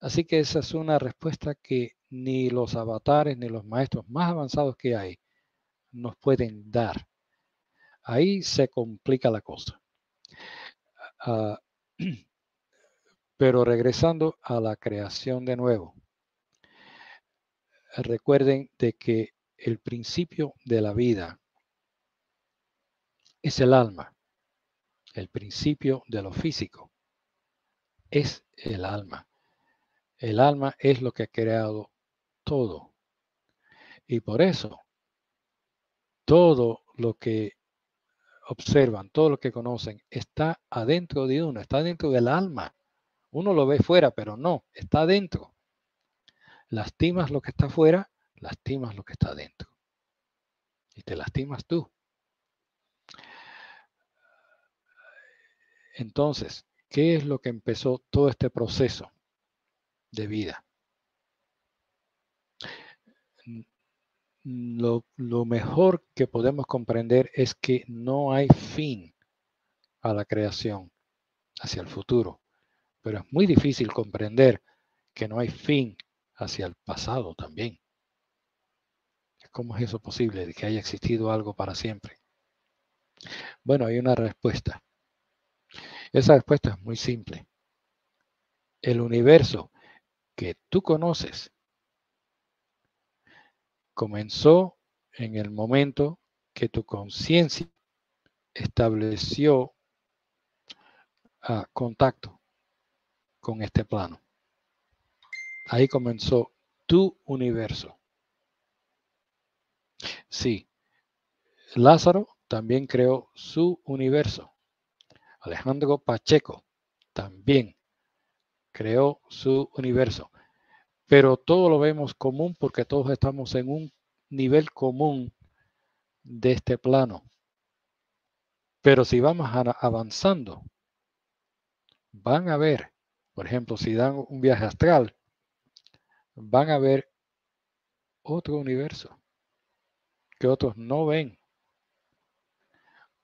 Así que esa es una respuesta que ni los avatares ni los maestros más avanzados que hay nos pueden dar. Ahí se complica la cosa. Uh, [clears throat] Pero regresando a la creación de nuevo, recuerden de que el principio de la vida es el alma. El principio de lo físico es el alma. El alma es lo que ha creado todo. Y por eso, todo lo que observan, todo lo que conocen, está adentro de uno, está dentro del alma. Uno lo ve fuera, pero no, está dentro. Lastimas lo que está fuera, lastimas lo que está dentro. Y te lastimas tú. Entonces, ¿qué es lo que empezó todo este proceso de vida? Lo, mejor que podemos comprender es que no hay fin a la creación hacia el futuro, pero es muy difícil comprender que no hay fin hacia el pasado también. ¿Cómo es eso posible de que haya existido algo para siempre? Bueno, hay una respuesta. Esa respuesta es muy simple. El universo que tú conoces comenzó en el momento que tu conciencia estableció ah, contacto con este plano. Ahí comenzó tu universo. Sí, Lázaro también creó su universo. Alejandro Pacheco también creó su universo. Pero todo lo vemos común porque todos estamos en un nivel común de este plano. Pero si vamos avanzando, van a ver, por ejemplo, si dan un viaje astral, van a ver otro universo que otros no ven.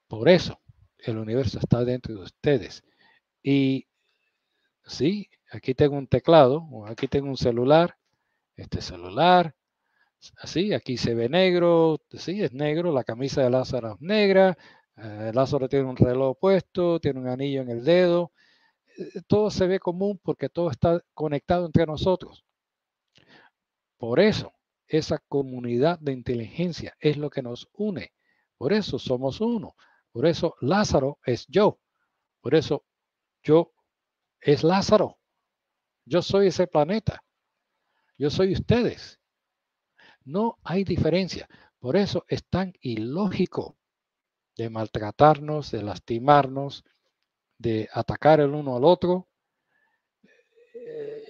Por eso el universo está dentro de ustedes. Y sí, aquí tengo un teclado, aquí tengo un celular, este celular, así, aquí se ve negro, sí, es negro, la camisa de Lázaro es negra, eh, Lázaro tiene un reloj puesto, tiene un anillo en el dedo, eh, todo se ve común porque todo está conectado entre nosotros. Por eso, esa comunidad de inteligencia es lo que nos une. Por eso somos uno. Por eso Lázaro es yo. Por eso yo es Lázaro. Yo soy ese planeta. Yo soy ustedes. No hay diferencia. Por eso es tan ilógico de maltratarnos, de lastimarnos, de atacar el uno al otro,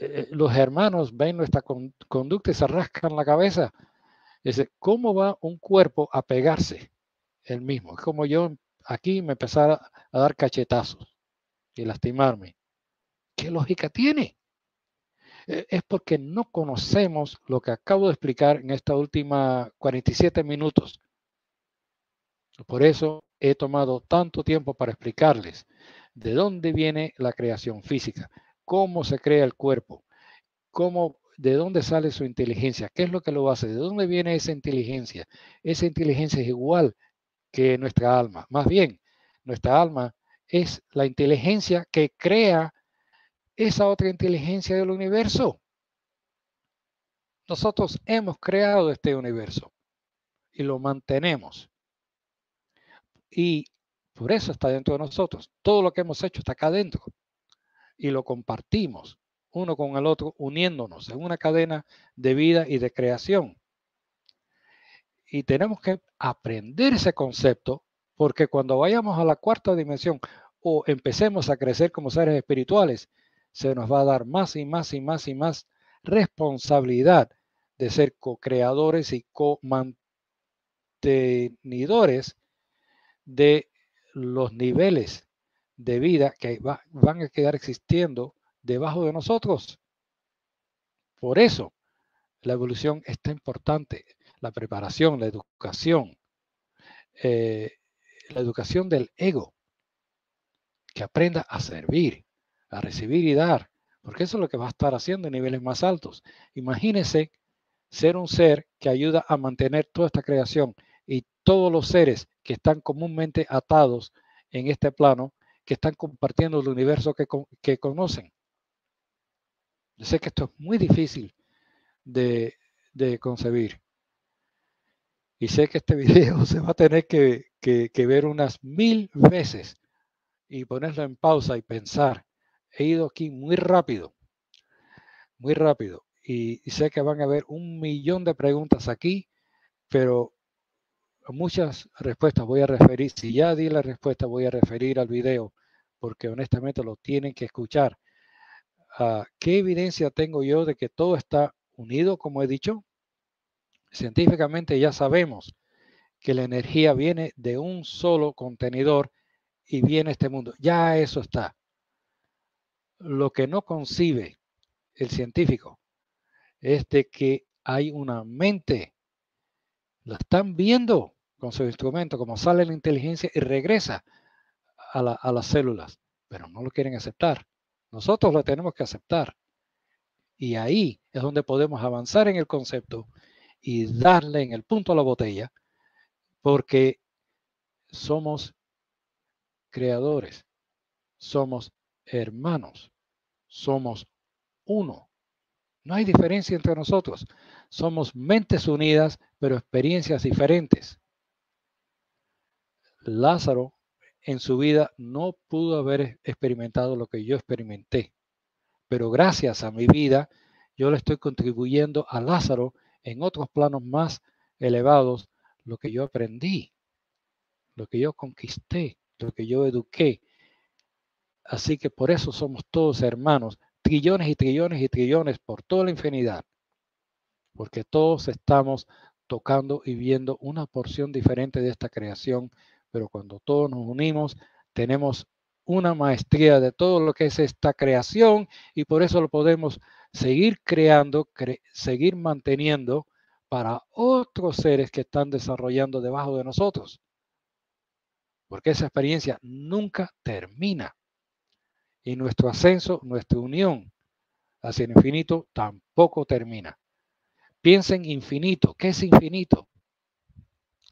eh, los hermanos ven nuestra conducta y se rascan la cabeza. Dice, ¿cómo va un cuerpo a pegarse el mismo? Es como yo aquí me empezara a dar cachetazos y lastimarme. ¿Qué lógica tiene? E, es porque no conocemos lo que acabo de explicar en esta última 47 minutos. Por eso he tomado tanto tiempo para explicarles de dónde viene la creación física cómo se crea el cuerpo, cómo, de dónde sale su inteligencia, qué es lo que lo hace, de dónde viene esa inteligencia. Esa inteligencia es igual que nuestra alma. Más bien, nuestra alma es la inteligencia que crea esa otra inteligencia del universo. Nosotros hemos creado este universo y lo mantenemos. Y por eso está dentro de nosotros. Todo lo que hemos hecho está acá dentro y lo compartimos uno con el otro, uniéndonos en una cadena de vida y de creación. Y tenemos que aprender ese concepto porque cuando vayamos a la cuarta dimensión o empecemos a crecer como seres espirituales, se nos va a dar más y más y más y más responsabilidad de ser co-creadores y co-mantenidores de los niveles de vida que van a quedar existiendo debajo de nosotros. Por eso, la evolución está importante, la preparación, la educación, eh, la educación del ego, que aprenda a servir, a recibir y dar, porque eso es lo que va a estar haciendo en niveles más altos. Imagínese ser un ser que ayuda a mantener toda esta creación y todos los seres que están comúnmente atados en este plano que están compartiendo el universo que, conocen. Yo sé que esto es muy difícil de, concebir. Y sé que este [laughs] video se va a tener que, ver unas mil veces y ponerlo en pausa y pensar. He ido aquí muy rápido, muy rápido. Y, sé que van a haber un millón de preguntas aquí, pero muchas respuestas voy a referir. Si ya di la respuesta, voy a referir al video porque honestamente lo tienen que escuchar. Ah, ¿Qué evidencia tengo yo de que todo está unido, como he dicho? Científicamente ya sabemos que la energía viene de un solo contenedor y viene este mundo. Ya eso está. Lo que no concibe el científico es de que hay una mente La están viendo con su instrumento, como sale la inteligencia y regresa a, a las células, pero no lo quieren aceptar. Nosotros lo tenemos que aceptar. Y ahí es donde podemos avanzar en el concepto y darle en el punto a la botella, porque somos creadores, somos hermanos, somos uno. No hay diferencia entre nosotros. Somos mentes unidas, pero experiencias diferentes. Lázaro en su vida no pudo haber experimentado lo que yo experimenté, pero gracias a mi vida yo le estoy contribuyendo a Lázaro en otros planos más elevados lo que yo aprendí, lo que yo conquisté, lo que yo eduqué. Así que por eso somos todos hermanos, trillones y trillones y trillones por toda la infinidad, porque todos estamos tocando y viendo una porción diferente de esta creación, pero cuando todos nos unimos, tenemos una maestría de todo lo que es esta creación y por eso lo podemos seguir creando, seguir manteniendo para otros seres que están desarrollando debajo de nosotros. Porque esa experiencia nunca termina y nuestro ascenso, nuestra unión hacia el infinito tampoco termina. Piensen infinito. ¿Qué es infinito?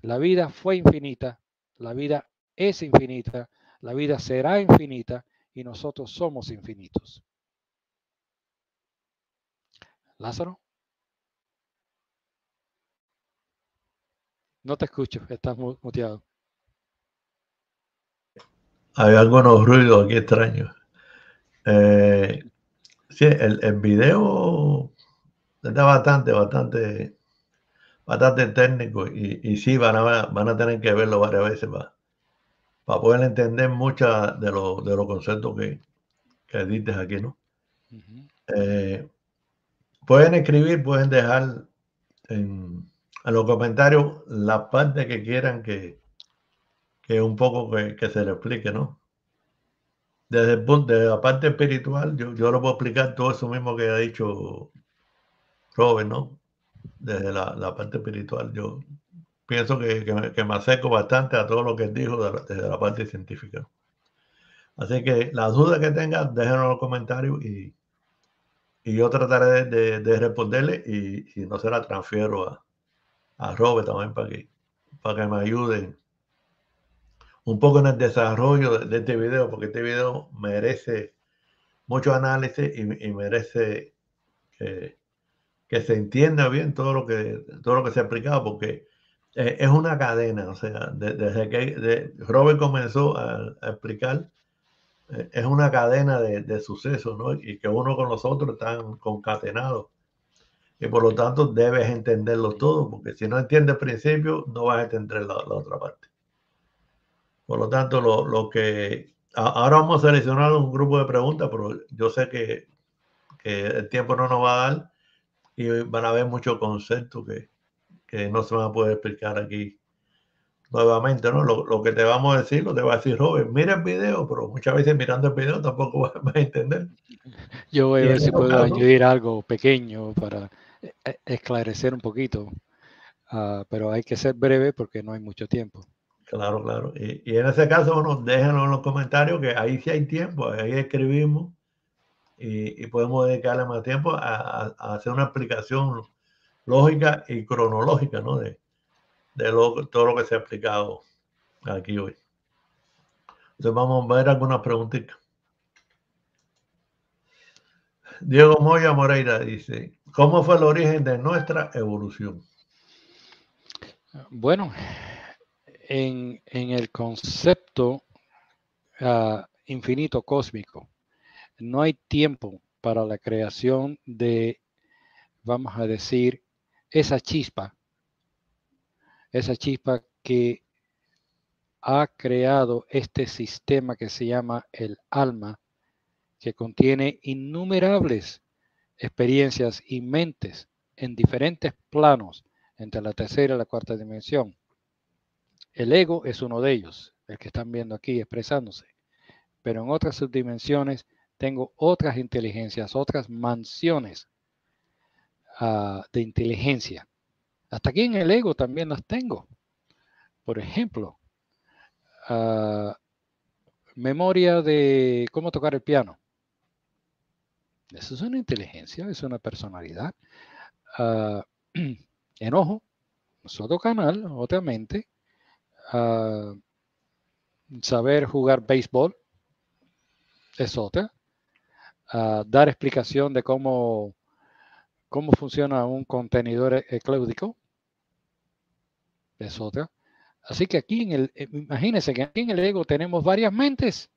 La vida fue infinita, la vida es infinita, la vida será infinita y nosotros somos infinitos. Lázaro. No te escucho, estás muteado. Hay algunos ruidos aquí extraños. Eh, sí, el, el, video está bastante, bastante, bastante técnico y, y sí van a, van a tener que verlo varias veces para, para poder entender muchos de, los de los conceptos que, que dices aquí, ¿no? eh, pueden escribir, pueden dejar en, en, los comentarios la parte que quieran que, que un poco que, que se le explique, ¿no? Desde el punto de la parte espiritual, yo, yo lo puedo explicar todo eso mismo que ha dicho Robert, ¿no? Desde la, la parte espiritual, yo pienso que, que, me, que, me, acerco bastante a todo lo que él dijo desde la parte científica. Así que las dudas que tengan, déjenlo en los comentarios y, y yo trataré de, de, de, responderle y si no se la transfiero a, a Robert también para que, para que me ayuden un poco en el desarrollo de, este video, porque este video merece mucho análisis y, merece que, se entienda bien todo lo que, todo lo que se ha explicado, porque eh, es una cadena, o sea, de, desde que Robert comenzó a, explicar, eh, es una cadena de, sucesos, ¿no? Y que uno con los otros están concatenados. Y por lo tanto debes entenderlos todos, porque si no entiendes el principio, no vas a entender la otra parte. Por lo tanto, lo, lo, que ahora vamos a seleccionar un grupo de preguntas, pero yo sé que, que, el tiempo no nos va a dar y van a haber muchos conceptos que, que no se van a poder explicar aquí nuevamente, ¿no? Lo, lo, que te vamos a decir, lo te va a decir Robert, mira el video, pero muchas veces mirando el video tampoco [laughs] vas, a entender. Yo voy a ver si puedo caso, añadir algo pequeño para e, e, esclarecer un poquito, uh, pero hay que ser breve porque no hay mucho tiempo. Claro, claro. Y, en ese caso, bueno, déjenlo en los comentarios, que ahí sí hay tiempo, ahí escribimos y, podemos dedicarle más tiempo a, hacer una explicación lógica y cronológica, ¿no? De, todo lo que se ha explicado aquí hoy. Entonces vamos a ver algunas preguntitas. Diego Moya Moreira dice, ¿cómo fue el origen de nuestra evolución? Bueno, en, el concepto uh, infinito cósmico. No hay tiempo para la creación de, vamos a decir, esa chispa, esa chispa que ha creado este sistema que se llama el alma, que contiene innumerables experiencias y mentes en diferentes planos entre la tercera y la cuarta dimensión. El ego es uno de ellos, el que están viendo aquí expresándose. Pero en otras subdimensiones tengo otras inteligencias, otras mansiones uh, de inteligencia. Hasta aquí en el ego también las tengo. Por ejemplo, ah, memoria de cómo tocar el piano. Eso es una inteligencia, es una personalidad. Uh, [clears throat] enojo, es otro canal, obviamente. Saber jugar béisbol es otra. dar explicación de cómo, cómo funciona un contenedor e-, ecléutico es otra. Así que aquí en el, imagínense que aquí en el ego tenemos varias mentes.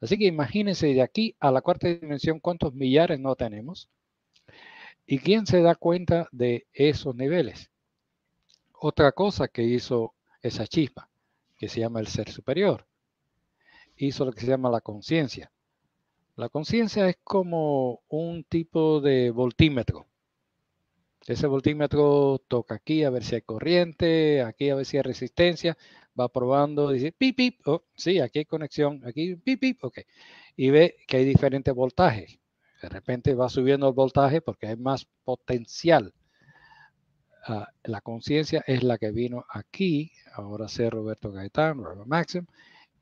Así que imagínense de aquí a la cuarta dimensión cuántos millares no tenemos. ¿Y quién se da cuenta de esos niveles? Otra cosa que hizo esa chispa, que se llama el ser superior, hizo lo que se llama la conciencia. La conciencia es como un tipo de voltímetro. Ese voltímetro toca aquí a ver si hay corriente, aquí a ver si hay resistencia, va probando, dice pip, pip, oh, sí, aquí hay conexión, aquí pip, pip, ok. Y ve que hay diferentes voltajes. De repente va subiendo el voltaje porque hay más potencial. Ah, la conciencia es la que vino aquí, ahora sé Roberto Gaetán, Robert Maxim,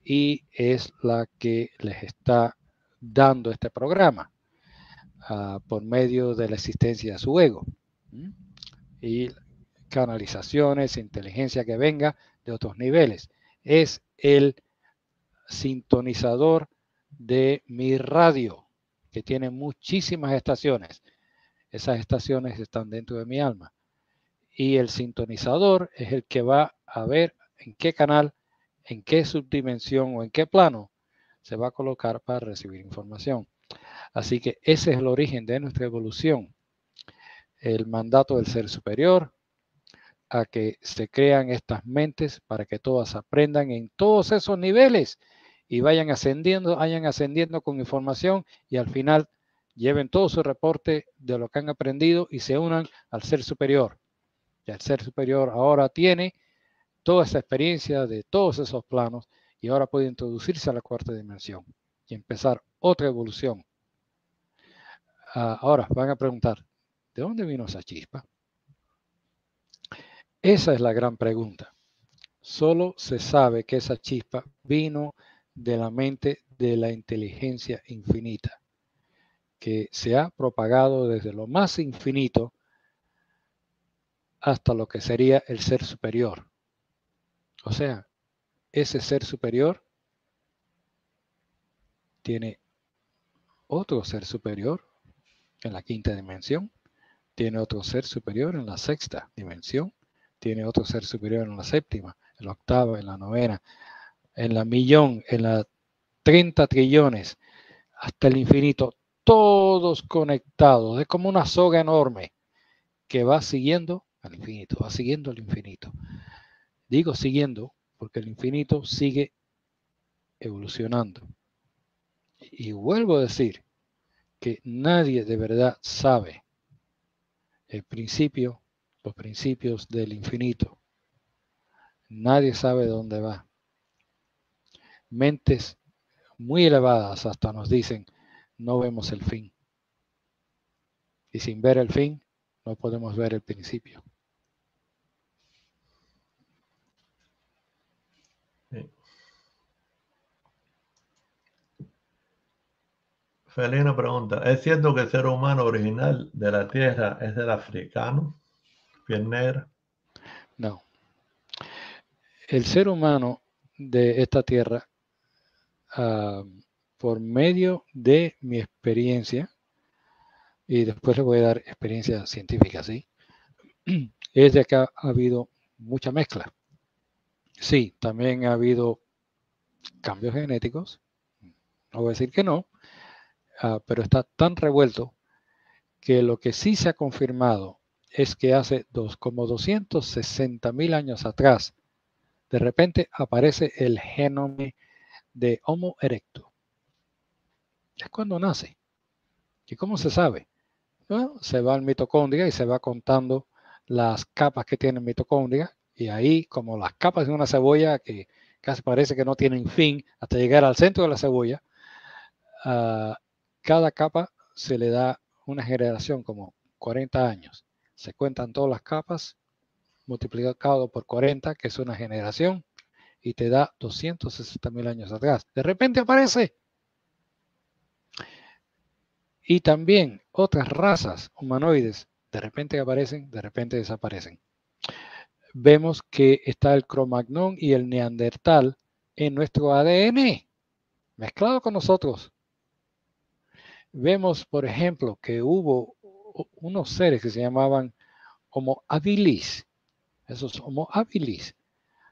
y es la que les está dando este programa ah, por medio de la existencia de su ego y canalizaciones, inteligencia que venga de otros niveles. Es el sintonizador de mi radio, que tiene muchísimas estaciones. Esas estaciones están dentro de mi alma. Y el sintonizador es el que va a ver en qué canal, en qué subdimensión o en qué plano se va a colocar para recibir información. Así que ese es el origen de nuestra evolución el mandato del ser superior a que se crean estas mentes para que todas aprendan en todos esos niveles y vayan ascendiendo, vayan ascendiendo con información y al final lleven todo su reporte de lo que han aprendido y se unan al ser superior. Y el ser superior ahora tiene toda esa experiencia de todos esos planos y ahora puede introducirse a la cuarta dimensión y empezar otra evolución. Ah, ahora van a preguntar, ¿De dónde vino esa chispa? Esa es la gran pregunta. Solo se sabe que esa chispa vino de la mente de la inteligencia infinita, que se ha propagado desde lo más infinito hasta lo que sería el ser superior. O sea, ese ser superior tiene otro ser superior en la quinta dimensión tiene otro ser superior en la sexta dimensión, tiene otro ser superior en la séptima, en la octava, en la novena, en la millón, en la 30 trillones, hasta el infinito, todos conectados. Es como una soga enorme que va siguiendo al infinito, va siguiendo al infinito. Digo siguiendo porque el infinito sigue evolucionando. Y vuelvo a decir que nadie de verdad sabe el principio, los principios del infinito. Nadie sabe dónde va. Mentes muy elevadas hasta nos dicen, no vemos el fin. Y sin ver el fin, no podemos ver el principio. Felina pregunta, ¿es cierto que el ser humano original de la Tierra es el africano, piel negra? No. El ser humano de esta Tierra, ah, por medio de mi experiencia, y después le voy a dar experiencia científica, ¿sí? [clears throat] Es de que ha habido mucha mezcla. Sí, también ha habido cambios genéticos, no voy a decir que no, Ah, pero está tan revuelto que lo que sí se ha confirmado es que hace como 260 mil años atrás, de repente aparece el genoma de Homo erectus. Es cuando nace. ¿Y cómo se sabe? se va al mitocondria y se va contando las capas que tiene mitocondria y ahí como las capas de una cebolla que casi parece que no tienen fin hasta llegar al centro de la cebolla, uh, cada capa se le da una generación como 40 años. Se cuentan todas las capas multiplicado por 40, que es una generación, y te da 260 mil años atrás. De repente aparece. Y también otras razas humanoides, de repente aparecen, de repente desaparecen. Vemos que está el Cro-Magnon y el Neandertal en nuestro ADN, mezclado con nosotros. Vemos, por ejemplo, que hubo unos seres que se llamaban Homo habilis. Esos Homo habilis.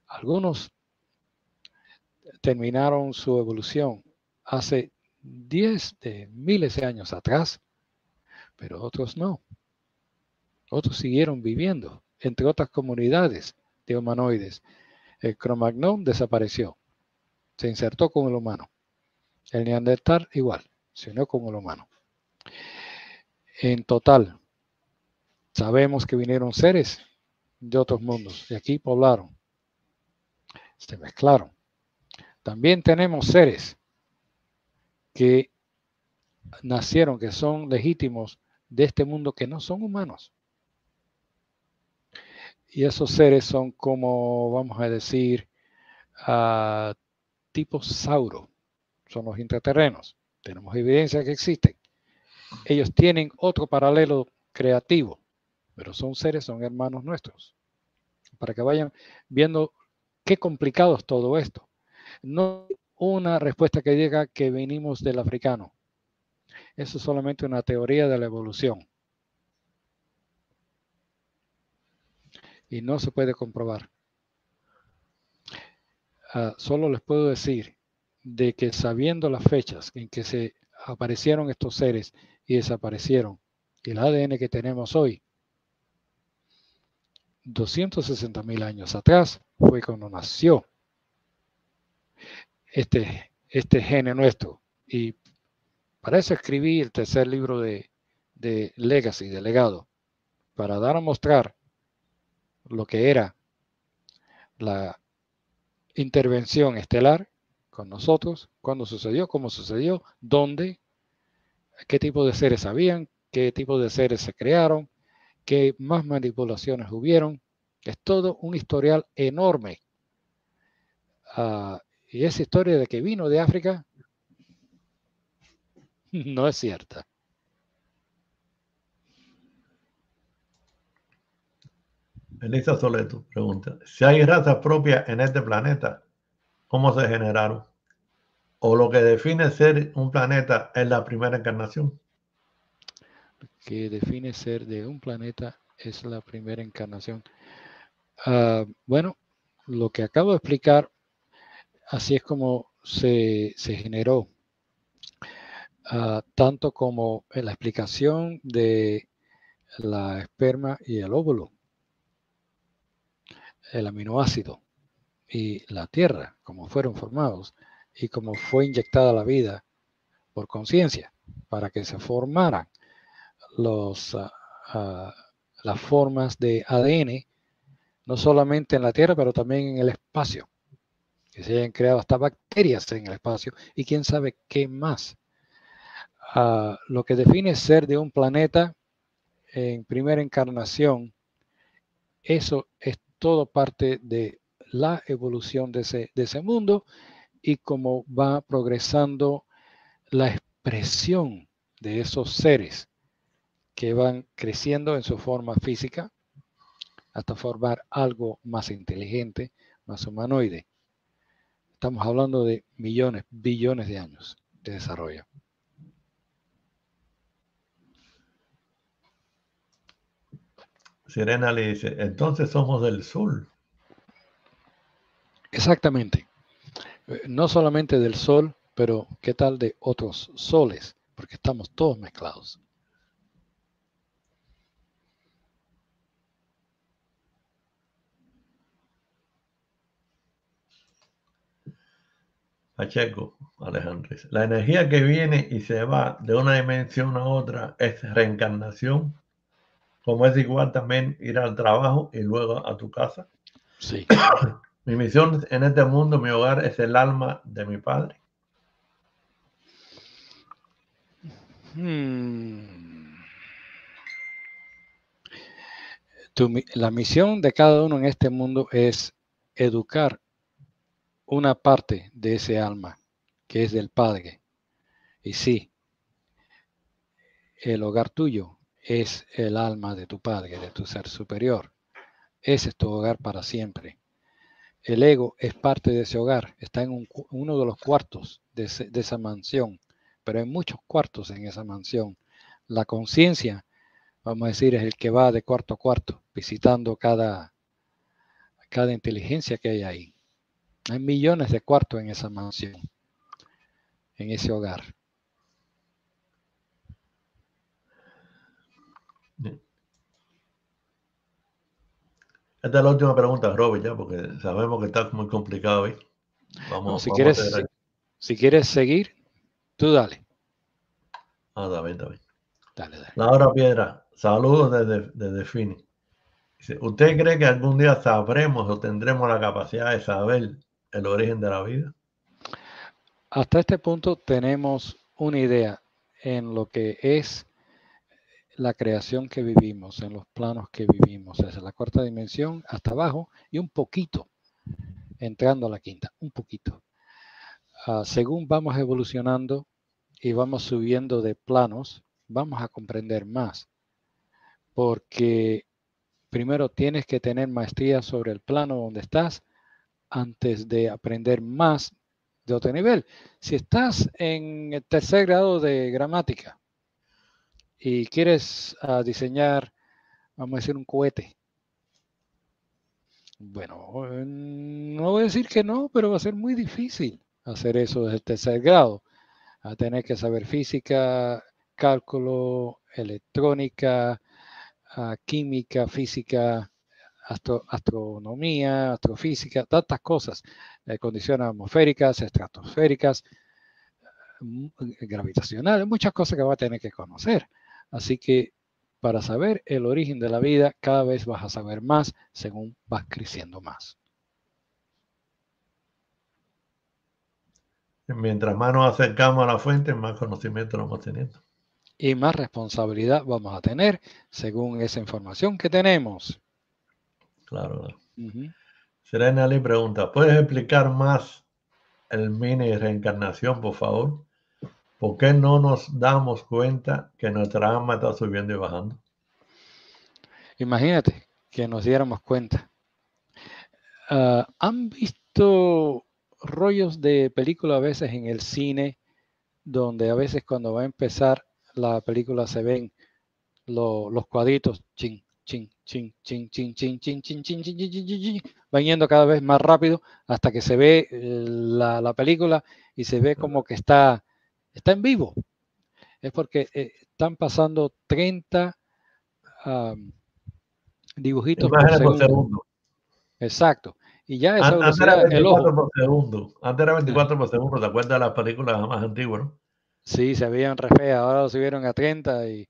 Algunos terminaron su evolución hace 10 de miles de años atrás, pero otros no. Otros siguieron viviendo, entre otras comunidades de humanoides. El Cro-Magnon desapareció, se insertó con el humano. El Neandertal igual, unió con el humano. En total, sabemos que vinieron seres de otros mundos y aquí poblaron, se mezclaron. También tenemos seres que nacieron, que son legítimos de este mundo, que no son humanos. Y esos seres son como, vamos a decir, uh, tipo Sauro. Son los intraterrenos. Tenemos evidencia que existen. Ellos tienen otro paralelo creativo, pero son seres, son hermanos nuestros. Para que vayan viendo qué complicado es todo esto. No una respuesta que diga que venimos del africano. Eso es solamente una teoría de la evolución. Y no se puede comprobar. Uh, solo les puedo decir de que sabiendo las fechas en que se aparecieron estos seres y desaparecieron, el ADN que tenemos hoy, 260 mil años atrás, fue cuando nació este, este gene nuestro. Y para eso escribí el tercer libro de, de Legacy, de legado, para dar a mostrar lo que era la intervención estelar con nosotros, cuándo sucedió, cómo sucedió, dónde, qué tipo de seres habían, qué tipo de seres se crearon, qué más manipulaciones hubieron. Es todo un historial enorme. Uh, y esa historia de que vino de África [laughs] no es cierta. Elisa Soleto pregunta, si hay razas propias en este planeta, ¿cómo se generaron? ¿O lo que define ser un planeta es la primera encarnación? Lo que define ser de un planeta es la primera encarnación. Uh, bueno, lo que acabo de explicar así es como se, generó, uh, tanto como en la explicación de la esperma y el óvulo, el aminoácido y la tierra, como fueron formados y como fue inyectada la vida por conciencia para que se formaran los, uh, las formas de ADN, no solamente en la Tierra, pero también en el espacio que se hayan creado hasta bacterias en el espacio y quién sabe qué más. Uh, lo que define ser de un planeta en primera encarnación, eso es todo parte de la evolución de ese, de ese mundo y cómo va progresando la expresión de esos seres que van creciendo en su forma física hasta formar algo más inteligente, más humanoide. Estamos hablando de millones, billones de años de desarrollo. Sirena le dice, entonces somos del sol. Exactamente. Eh, no solamente del sol, pero ¿qué tal de otros soles? Porque estamos todos mezclados. Pacheco, Alejandro. La energía que viene y se va de una dimensión a otra es reencarnación, como es igual también ir al trabajo y luego a tu casa. Sí. [coughs] mi misión en este mundo, mi hogar, es el alma de mi padre. Hmm. la misión de cada uno en este mundo es educar una parte de ese alma que es del Padre. Y sí, el hogar tuyo es el alma de tu Padre, de tu ser superior. Ese es tu hogar para siempre. El ego es parte de ese hogar, está en uno de los cuartos de, esa mansión, pero hay muchos cuartos en esa mansión. La conciencia, vamos a decir, es el que va de cuarto a cuarto, visitando cada, cada inteligencia que hay ahí. Hay millones de cuartos en esa mansión, en ese hogar. Esta es la última pregunta, Robert, ya, porque sabemos que está muy complicado hoy. Vamos, si, quieres, si, quieres seguir, tú dale. Ah, dale, dale. Dale, dale. Laura Piedra, saludos desde, desde Fini. ¿Usted cree que algún día sabremos o tendremos la capacidad de saber el origen de la vida? Hasta este punto tenemos una idea en lo que es la creación que vivimos, en los planos que vivimos, desde la cuarta dimensión hasta abajo y un poquito entrando a la quinta, un poquito. Ah, según vamos evolucionando y vamos subiendo de planos, vamos a comprender más, porque primero tienes que tener maestría sobre el plano donde estás antes de aprender más de otro nivel. Si estás en el tercer grado de gramática, y quieres ah, diseñar, vamos a decir, un cohete. Bueno, no voy a decir que no, pero va a ser muy difícil hacer eso desde el tercer grado. A tener que saber física, cálculo, electrónica, ah, química, física, astronomía, astrofísica, tantas cosas, eh, condiciones atmosféricas, estratosféricas, mm, gravitacionales, muchas cosas que va a tener que conocer. Así que para saber el origen de la vida, cada vez vas a saber más según vas creciendo más. Mientras más nos acercamos a la fuente, más conocimiento vamos teniendo. Y más responsabilidad vamos a tener según esa información que tenemos. Claro. Serena le pregunta, ¿puedes explicar más el mini reencarnación, por favor? ¿Por qué no nos damos cuenta que nuestra alma está subiendo y bajando? Imagínate que nos diéramos cuenta. Ah, ¿Han visto rollos de película a veces en el cine donde a veces cuando va a empezar la película se ven los cuadritos ching, ching, ching, ching, ching, ching, ching, ching, ching, ching, ching, ching, van yendo cada vez más rápido hasta que se ve la, la película y se ve como que está está en vivo. Es porque eh, están pasando 30 dibujitos por segundo. Exacto. Y ya esa Antes era 24 por segundo. Antes era 24 por segundo. ¿Te acuerdas de las películas más antiguas, no? Sí, se veían re feas. Ahora lo subieron a 30 y,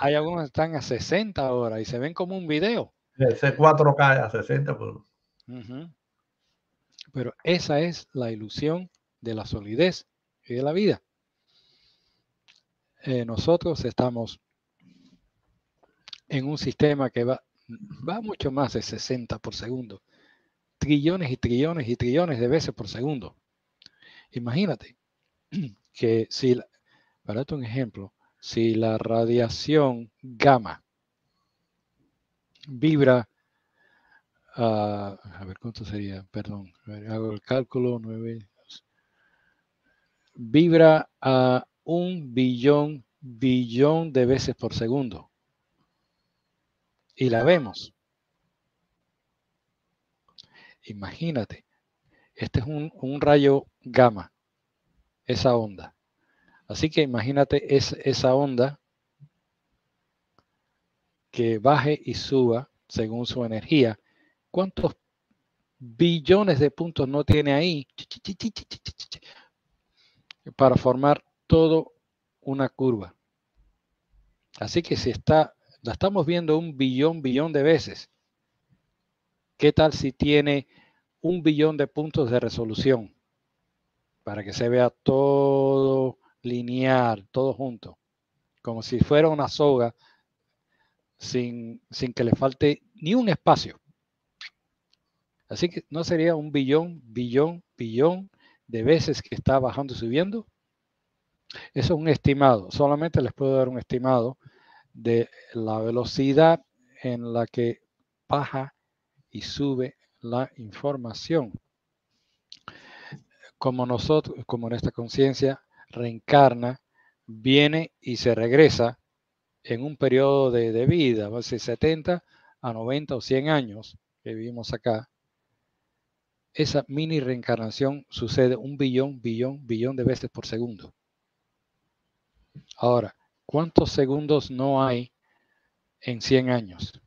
hay algunos que están a 60 ahora y se ven como un video. Ese 4K a 60. Pues. Pero esa es la ilusión de la solidez y de la vida. Eh, nosotros estamos en un sistema que va, mucho más de 60 por segundo, trillones y trillones y trillones de veces por segundo. Imagínate que si, para darte un ejemplo, si la radiación gamma vibra, a ver cuánto sería, perdón, hago el cálculo, 9, vibra a un billón, billón de veces por segundo. Y la vemos. Imagínate, este es un, rayo gamma, esa onda. Así que imagínate esa onda que baje y suba según su energía. ¿Cuántos billones de puntos no tiene ahí para formar todo una curva. Así que si está, la estamos viendo un billón, billón de veces, ¿qué tal si tiene un billón de puntos de resolución? Para que se vea todo lineal, todo junto, como si fuera una soga sin, sin que le falte ni un espacio. Así que no sería un billón, billón, billón de veces que está bajando y subiendo. Es un estimado. Solamente les puedo dar un estimado de la velocidad en la que baja y sube la información. Como nosotros, como nuestra conciencia reencarna, viene y se regresa en un periodo de, de vida, va a ser 70 a 90 o 100 años que vivimos acá, esa mini reencarnación sucede un billón, billón, billón de veces por segundo. Ahora, ¿cuántos segundos no hay en 100 años?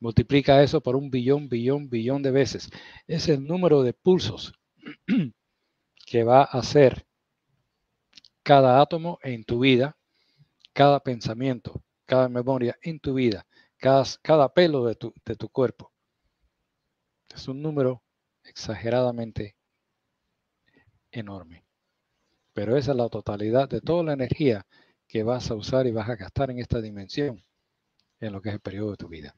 Multiplica eso por un billón, billón, billón de veces. Es el número de pulsos [clears throat] que va a hacer cada átomo en tu vida, cada pensamiento, cada memoria en tu vida, cada, cada pelo de tu, de tu cuerpo. Es un número exageradamente enorme. Pero esa es la totalidad de toda la energía que vas a usar y vas a gastar en esta dimensión, en lo que es el periodo de tu vida.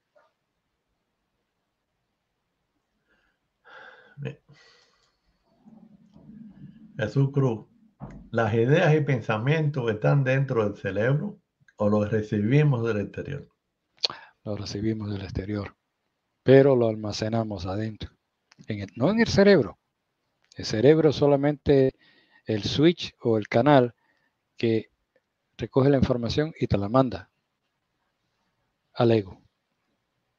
Jesús Cruz, ¿las ideas y pensamientos están dentro del cerebro o los recibimos del exterior? Los recibimos del exterior, pero lo almacenamos adentro no en el cerebro. El cerebro solamente el switch o el canal que recoge la información y te la manda al ego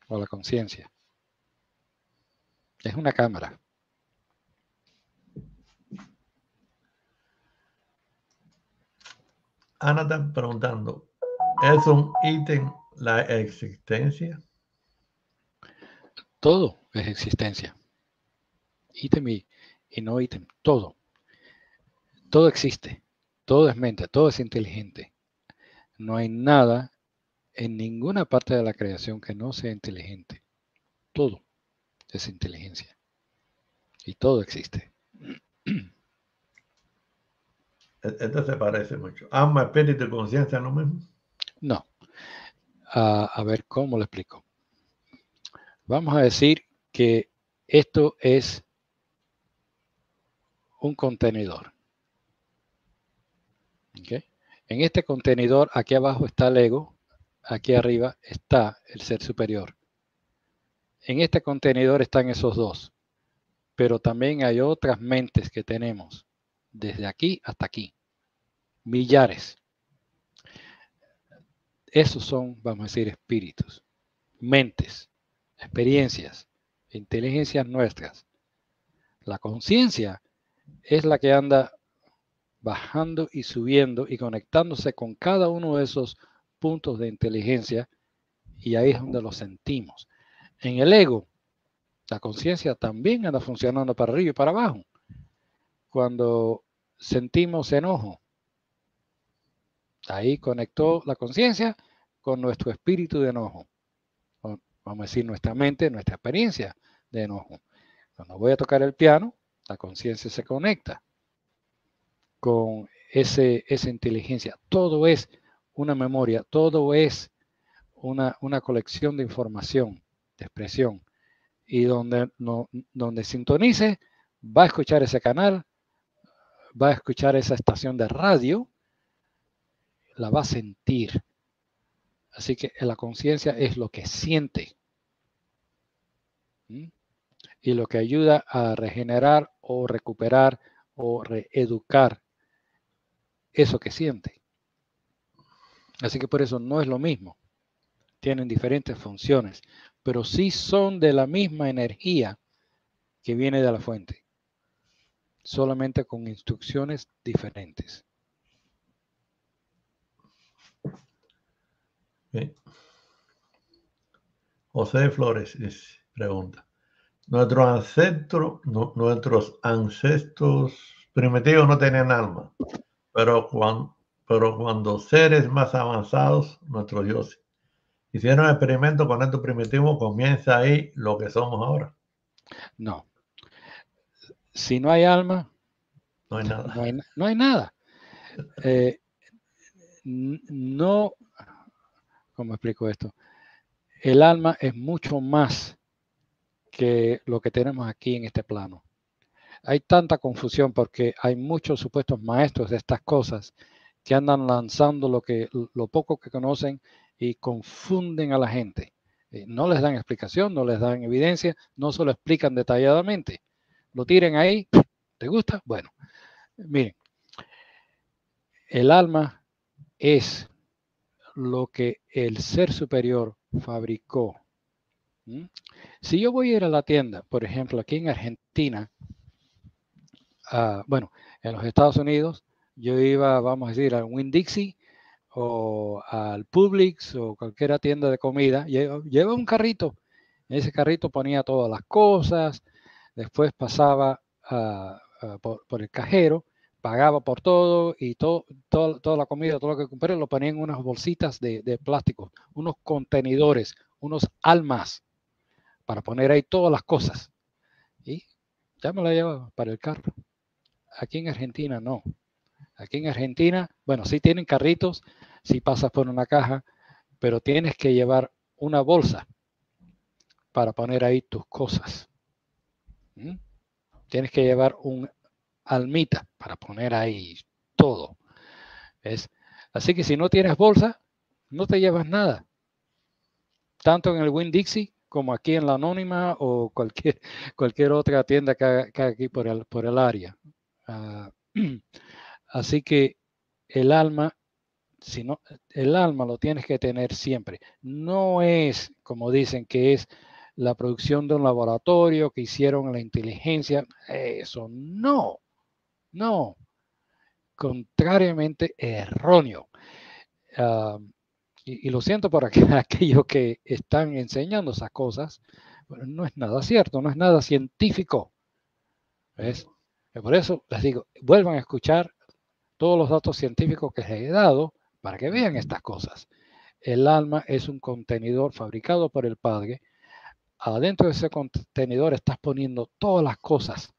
o a la conciencia. Es una cámara. Ana está preguntando, ¿es un ítem la existencia? Todo es existencia ítem y, no ítem, todo. Todo existe, todo es mente, todo es inteligente. No hay nada en ninguna parte de la creación que no sea inteligente. Todo es inteligencia. Y todo existe. E-, esto se parece mucho. Alma, espíritu y conciencia, ¿no mismo? No. a ver cómo lo explico. Vamos a decir que esto es un contenedor. En este contenedor, aquí abajo está el ego, aquí arriba está el ser superior. En este contenedor están esos dos, pero también hay otras mentes que tenemos, desde aquí hasta aquí, millares. Esos son, vamos a decir, espíritus, mentes, experiencias, inteligencias nuestras. La conciencia es la que anda bajando y subiendo y conectándose con cada uno de esos puntos de inteligencia y ahí es donde lo sentimos. En el ego, la conciencia también anda funcionando para arriba y para abajo. Cuando sentimos enojo, ahí conectó la conciencia con nuestro espíritu de enojo. Vamos a decir nuestra mente, nuestra experiencia de enojo. Cuando voy a tocar el piano, la conciencia se conecta con ese, esa inteligencia. Todo es una memoria, todo es una, una colección de información, de expresión. Y donde, no, donde sintonice, va a escuchar ese canal, va a escuchar esa estación de radio, la va a sentir. Así que la conciencia es lo que siente. ¿Mm? y lo que ayuda a regenerar o recuperar o reeducar eso que siente. Así que por eso no es lo mismo. Tienen diferentes funciones, pero sí son de la misma energía que viene de la fuente, solamente con instrucciones diferentes. José Flores pregunta. Nuestros ancestros, nuestros ancestros primitivos no tenían alma, pero cuando, pero cuando seres más avanzados, nuestros dioses, hicieron experimentos con estos primitivos, comienza ahí lo que somos ahora. No. Si no hay alma, no hay nada. No hay, nada. Eh, no, ¿cómo explico esto? el alma es mucho más que lo que tenemos aquí en este plano. Hay tanta confusión porque hay muchos supuestos maestros de estas cosas que andan lanzando lo, que, lo poco que conocen y confunden a la gente. Eh, no les dan explicación, no les dan evidencia, no se lo explican detalladamente. Lo tiren ahí, ¿te gusta? Bueno, miren, el alma es lo que el ser superior fabricó. Si yo voy a ir a la tienda, por ejemplo, aquí en Argentina, bueno, en los Estados Unidos, yo iba, vamos a decir, a Winn-Dixie o al Publix o cualquier tienda de comida, lleva un carrito. En ese carrito ponía todas las cosas, después pasaba ah, por, el cajero, pagaba por todo y todo, toda la comida, todo lo que compré, lo ponía en unas bolsitas de plástico, unos contenedores, unos almas para poner ahí todas las cosas. Y ya me la llevaba para el carro. Aquí en Argentina no. Aquí en Argentina, bueno, sí tienen carritos, sí pasas por una caja, pero tienes que llevar una bolsa para poner ahí tus cosas. ¿Mm? Tienes que llevar un almita para poner ahí todo. ¿Ves? Así que si no tienes bolsa, no te llevas nada. Tanto en el Winn Dixie como aquí en la Anónima o cualquier, cualquier otra tienda que, hay aquí por el, por el área. Ah, [clears throat] así que el alma, si no, el alma lo tienes que tener siempre. No es, como dicen, que es la producción de un laboratorio que hicieron la inteligencia. Eso no, no. Contrariamente erróneo. Ah, y, lo siento por [laughs] aquellos que están enseñando esas cosas, no es nada cierto, no es nada científico. ¿Ves? Por eso les digo, vuelvan a escuchar todos los datos científicos que les he dado para que vean estas cosas. El alma es un contenedor fabricado por el Padre. Adentro de ese contenedor estás poniendo todas las cosas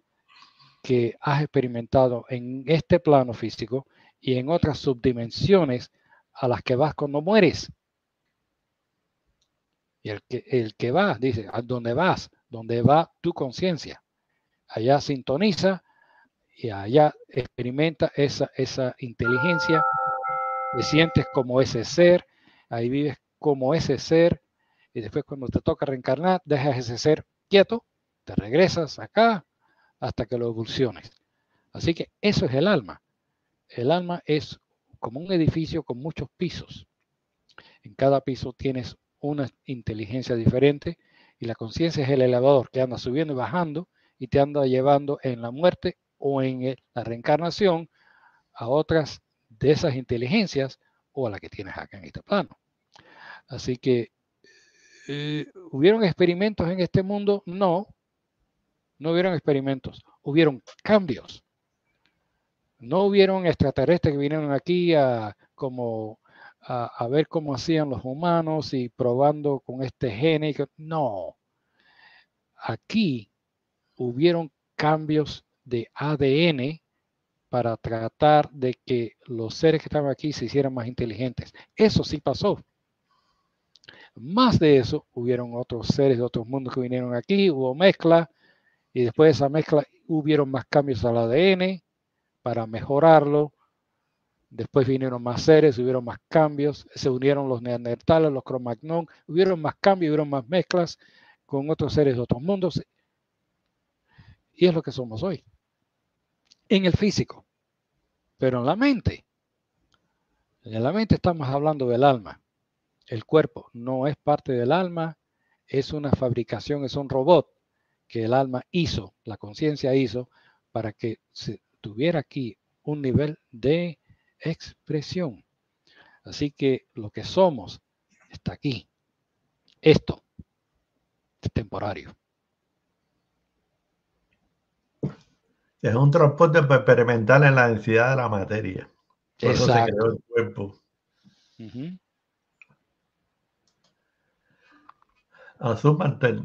que has experimentado en este plano físico y en otras subdimensiones a las que vas cuando mueres. Y el que, el que va, dice, ¿a dónde vas? Donde va tu conciencia. Allá sintoniza y allá experimenta esa, esa inteligencia, te sientes como ese ser, ahí vives como ese ser, y después cuando te toca reencarnar, dejas ese ser quieto, te regresas acá hasta que lo evoluciones. Así que eso es el alma. El alma es como un edificio con muchos pisos. En cada piso tienes una inteligencia diferente y la conciencia es el elevador que anda subiendo y bajando y te anda llevando en la muerte o en la reencarnación a otras de esas inteligencias o a la que tienes acá en este plano. Así que, eh, ¿hubieron experimentos en este mundo? No, no hubieron experimentos, hubieron cambios. No hubieron extraterrestres que vinieron aquí a, como, a, ver cómo hacían los humanos y probando con este gene. No. Aquí hubieron cambios de ADN para tratar de que los seres que estaban aquí se hicieran más inteligentes. Eso sí pasó. Más de eso, hubieron otros seres de otros mundos que vinieron aquí, hubo mezcla, y después de esa mezcla hubieron más cambios al ADN, para mejorarlo. Después vinieron más seres, hubieron más cambios, se unieron los neandertales, los cromagnon, hubieron más cambios, hubieron más mezclas con otros seres de otros mundos. Y es lo que somos hoy. En el físico, pero en la mente. En la mente estamos hablando del alma. El cuerpo no es parte del alma, es una fabricación, es un robot que el alma hizo, la conciencia hizo, para que se tuviera aquí un nivel de expresión. Así que lo que somos está aquí. Esto es temporario. Es un transporte experimental en la densidad de la materia. Por eso se creó el cuerpo.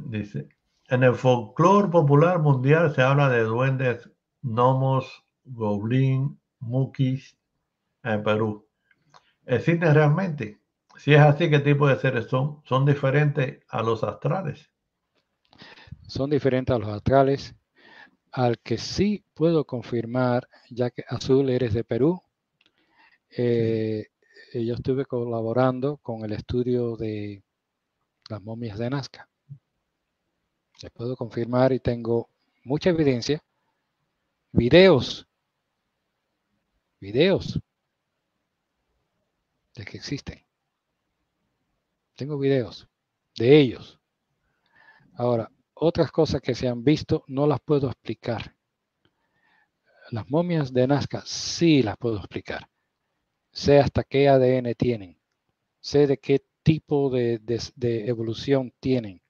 dice, en el folclore popular mundial se habla de duendes, gnomos, Goblin, Mukis en Perú. ¿Existen realmente? Si es así, ¿qué tipo de seres son? ¿Son diferentes a los astrales? Son diferentes a los astrales. Al que sí puedo confirmar, ya que Azul eres de Perú, eh, yo estuve colaborando con el estudio de las momias de Nazca. Les puedo confirmar y tengo mucha evidencia, videos, videos de que existen. Tengo videos de ellos. Ahora, otras cosas que se han visto no las puedo explicar. Las momias de Nazca sí las puedo explicar. Sé hasta qué ADN tienen. Sé de qué tipo de, evolución tienen.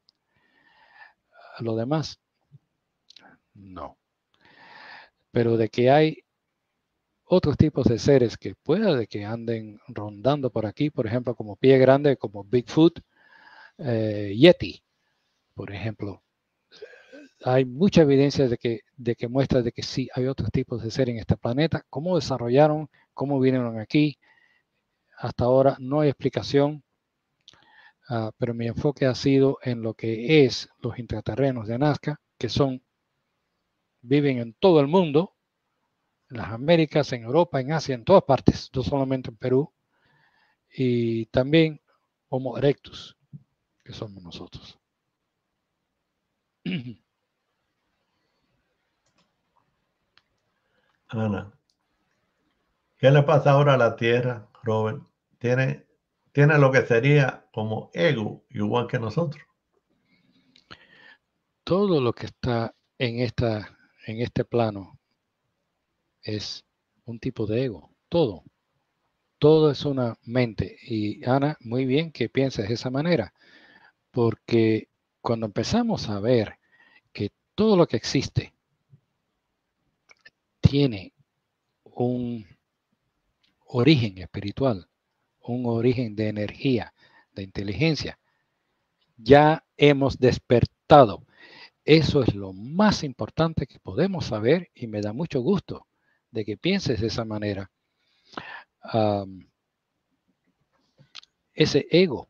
Lo demás, no. Pero de que hay otros tipos de seres que pueda de que anden rondando por aquí, por ejemplo, como pie grande, como Bigfoot, eh, Yeti, por ejemplo. Hay mucha evidencia de que, de que muestra de que sí hay otros tipos de seres en este planeta. ¿Cómo desarrollaron? ¿Cómo vinieron aquí? Hasta ahora no hay explicación. Ah, pero mi enfoque ha sido en lo que es los intraterrenos de Nazca, que son, viven en todo el mundo, en las Américas, en Europa, en Asia, en todas partes, no solamente en Perú, y también Homo erectus, que somos nosotros. [clears throat] Ana, ¿qué le pasa ahora a la Tierra, Robert? Tiene tiene lo que sería como ego, igual que nosotros. Todo lo que está en, esta, en este plano es un tipo de ego, todo. Todo es una mente. Y Ana, muy bien que pienses de esa manera, porque cuando empezamos a ver que todo lo que existe tiene un origen espiritual, un origen de energía, de inteligencia. Ya hemos despertado. Eso es lo más importante que podemos saber y me da mucho gusto de que pienses de esa manera. ese ego,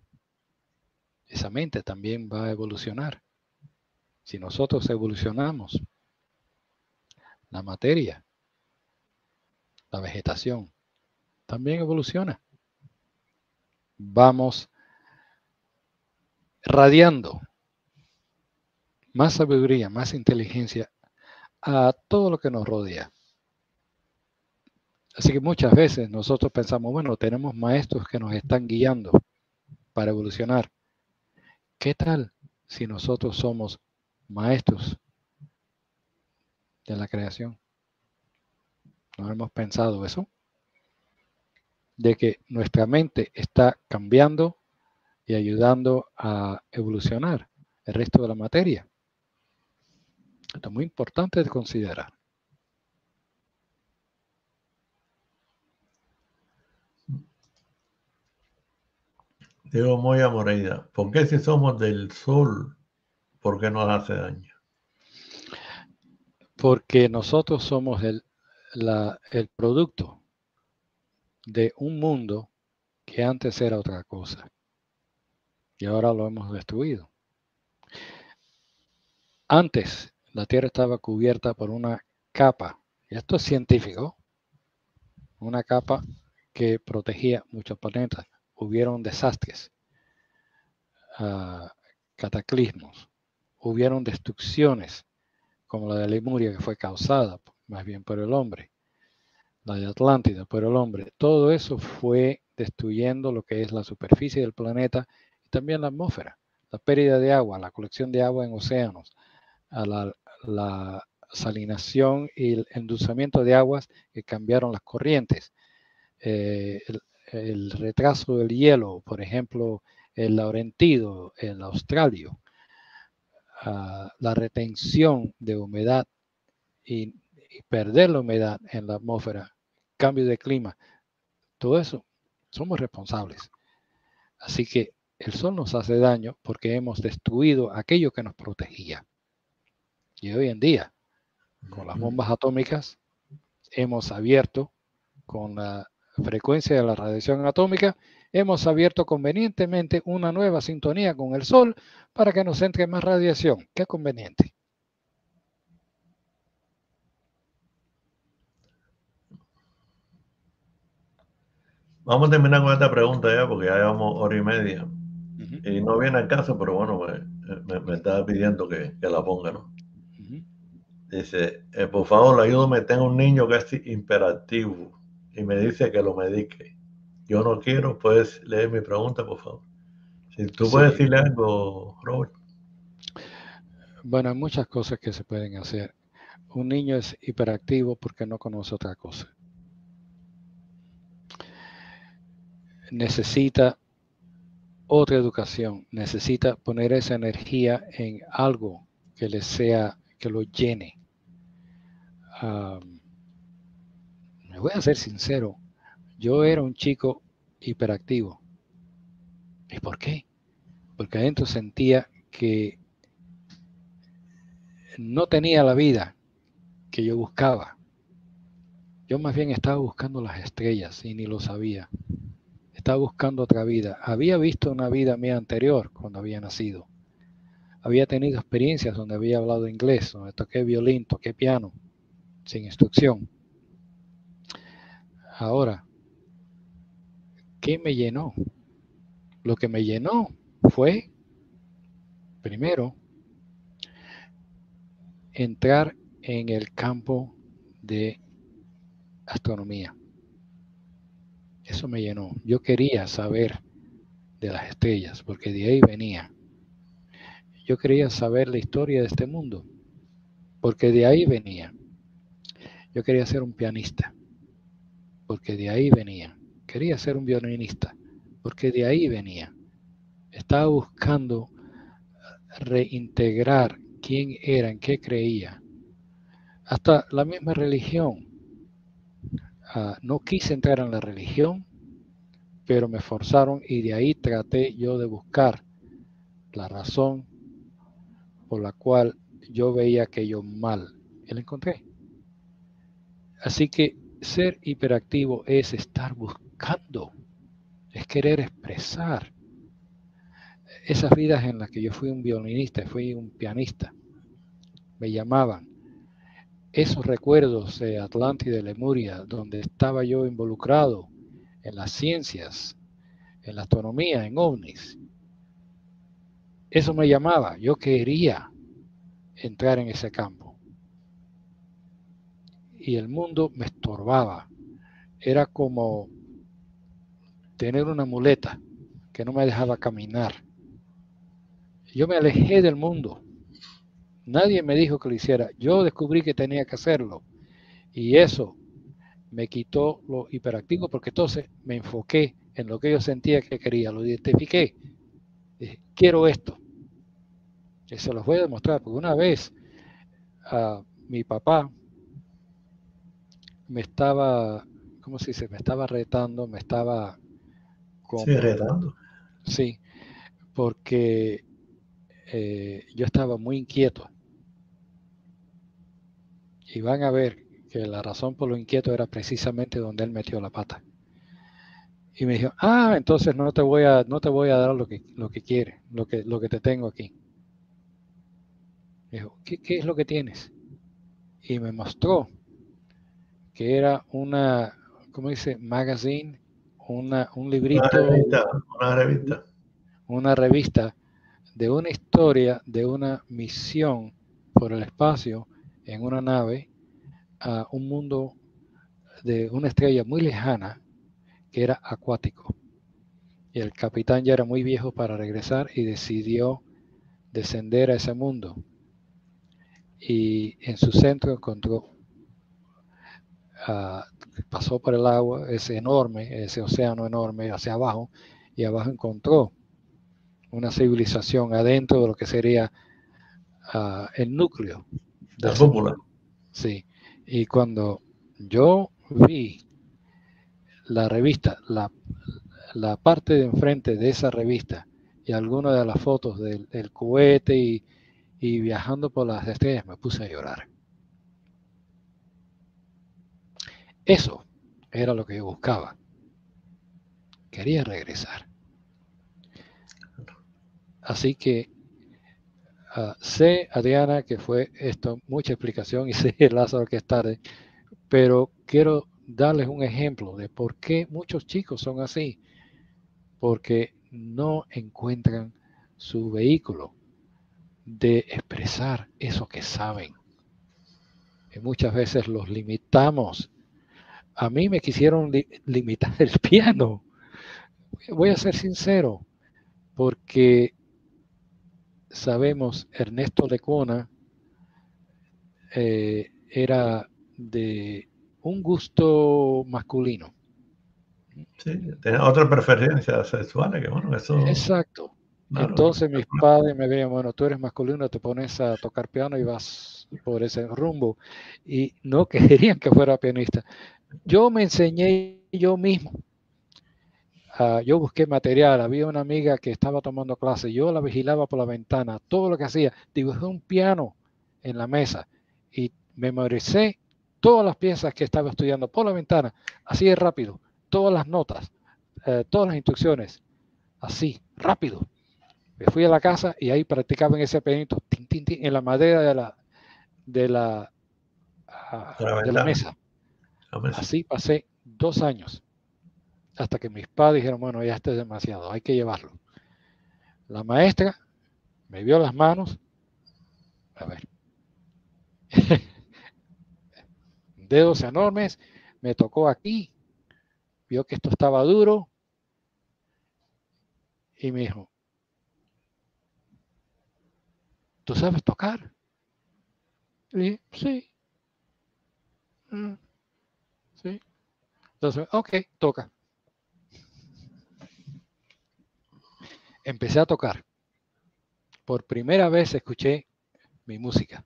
esa mente también va a evolucionar. Si nosotros evolucionamos, la materia, la vegetación, también evoluciona vamos radiando más sabiduría, más inteligencia a todo lo que nos rodea. Así que muchas veces nosotros pensamos, bueno, tenemos maestros que nos están guiando para evolucionar. ¿Qué tal si nosotros somos maestros de la creación? ¿No hemos pensado eso? de que nuestra mente está cambiando y ayudando a evolucionar el resto de la materia. Esto es muy importante de considerar. Digo muy Moreira, ¿por qué si somos del sol, por qué nos hace daño? Porque nosotros somos el, producto de un mundo que antes era otra cosa y ahora lo hemos destruido. Antes la Tierra estaba cubierta por una capa, y esto es científico, una capa que protegía muchos planetas. Hubieron desastres, ah, cataclismos, hubieron destrucciones, como la de Lemuria, que fue causada más bien por el hombre la de Atlántida por el hombre, todo eso fue destruyendo lo que es la superficie del planeta y también la atmósfera, la pérdida de agua, la colección de agua en océanos, la, salinación y el endulzamiento de aguas que cambiaron las corrientes, eh, el, retraso del hielo, por ejemplo, el laurentido, el australio, la retención de humedad y perder la humedad en la atmósfera cambio de clima, todo eso, somos responsables. Así que el sol nos hace daño porque hemos destruido aquello que nos protegía. Y hoy en día, con las bombas atómicas, hemos abierto con la frecuencia de la radiación atómica, hemos abierto convenientemente una nueva sintonía con el Sol para que nos entre más radiación. Qué conveniente. Vamos a terminar con esta pregunta ya, porque ya llevamos hora y media. Y no viene al caso, pero bueno, me, me, estaba pidiendo que, la ponga, ¿no? Dice, eh, por favor, ayúdame, tengo un niño que es imperativo y me dice que lo medique. Yo no quiero, puedes leer mi pregunta, por favor. Si tú puedes decirle algo, Robert. Bueno, hay muchas cosas que se pueden hacer. Un niño es hiperactivo porque no conoce otra cosa. Necesita otra educación, necesita poner esa energía en algo que le sea, que lo llene. me voy a ser sincero, yo era un chico hiperactivo. ¿Y por qué? Porque adentro sentía que no tenía la vida que yo buscaba. Yo más bien estaba buscando las estrellas y ni lo sabía estaba buscando otra vida. Había visto una vida mía anterior cuando había nacido. Había tenido experiencias donde había hablado inglés, donde toqué violín, toqué piano, sin instrucción. Ahora, ¿qué me llenó? Lo que me llenó fue, primero, entrar en el campo de astronomía. Eso me llenó. Yo quería saber de las estrellas, porque de ahí venía. Yo quería saber la historia de este mundo, porque de ahí venía. Yo quería ser un pianista, porque de ahí venía. Quería ser un violinista, porque de ahí venía. Estaba buscando reintegrar quién era, en qué creía. Hasta la misma religión Ah, no quise entrar en la religión, pero me forzaron y de ahí traté yo de buscar la razón por la cual yo veía aquello mal. Y la encontré. Así que ser hiperactivo es estar buscando, es querer expresar esas vidas en las que yo fui un violinista, fui un pianista. Me llamaban esos recuerdos de Atlántida y Lemuria, donde estaba yo involucrado en las ciencias, en la astronomía, en ovnis. Eso me llamaba, yo quería entrar en ese campo. Y el mundo me estorbaba. Era como tener una muleta que no me dejaba caminar. Yo me alejé del mundo Nadie me dijo que lo hiciera. Yo descubrí que tenía que hacerlo. Y eso me quitó lo hiperactivo porque entonces me enfoqué en lo que yo sentía que quería, lo identifiqué. Quiero esto. Y se los voy a demostrar, porque una vez a mi papá me estaba, ¿cómo se dice? Me estaba retando, me estaba... sí, retando. Sí, porque eh, yo estaba muy inquieto y van a ver que la razón por lo inquieto era precisamente donde él metió la pata. Y me dijo, ah, entonces no te voy a, no te voy a dar lo que, lo que quiere, lo que, lo que te tengo aquí. dijo, ¿qué, es lo que tienes? Y me mostró que era una, ¿cómo dice? Magazine, una, un librito. Una revista, una revista. Una revista de una historia de una misión por el espacio en una nave a un mundo de una estrella muy lejana que era acuático. Y el capitán ya era muy viejo para regresar y decidió descender a ese mundo. Y en su centro encontró, ah, pasó por el agua, ese enorme, ese océano enorme hacia abajo, y abajo encontró una civilización adentro de lo que sería ah, el núcleo la fórmula. Sí. Y cuando yo vi la revista, la, parte de enfrente de esa revista y algunas de las fotos del, cohete y, y viajando por las estrellas, me puse a llorar. Eso era lo que yo buscaba. quería regresar. Así que uh, sé, Adriana, que fue esto mucha explicación y [laughs] sé, Lázaro, que es tarde, pero quiero darles un ejemplo de por qué muchos chicos son así. Porque no encuentran su vehículo de expresar eso que saben. Y muchas veces los limitamos. A mí me quisieron limitar el [laughs] piano. Voy a ser sincero, porque sabemos, Ernesto Lecona eh, era de un gusto masculino. Sí, tiene otra preferencia sexual, que bueno, eso... Exacto. Entonces mis padres me veían, bueno, tú eres masculino, te pones a tocar piano y vas por ese rumbo. Y no [laughs] querían que fuera pianista. Yo me enseñé yo mismo. Uh, yo busqué material, había una amiga que estaba tomando clase, yo la vigilaba por la ventana, todo lo que hacía, dibujé un piano en la mesa y memoricé todas las piezas que estaba estudiando por la ventana, así de rápido, todas las notas, eh, todas las instrucciones, así, rápido. Me fui a la casa y ahí practicaba en ese pianito, en la madera de la, de la, ah, de la mesa. Así pasé dos años hasta que mis padres dijeron, bueno, ya este es demasiado, hay que llevarlo. La maestra me vio las manos, a ver, [laughs] dedos enormes, me tocó aquí, vio que esto estaba duro y me dijo, ¿tú sabes tocar? Y dije, sí. Mm, sí. Entonces, ok, toca. Empecé a tocar. Por primera vez escuché mi música.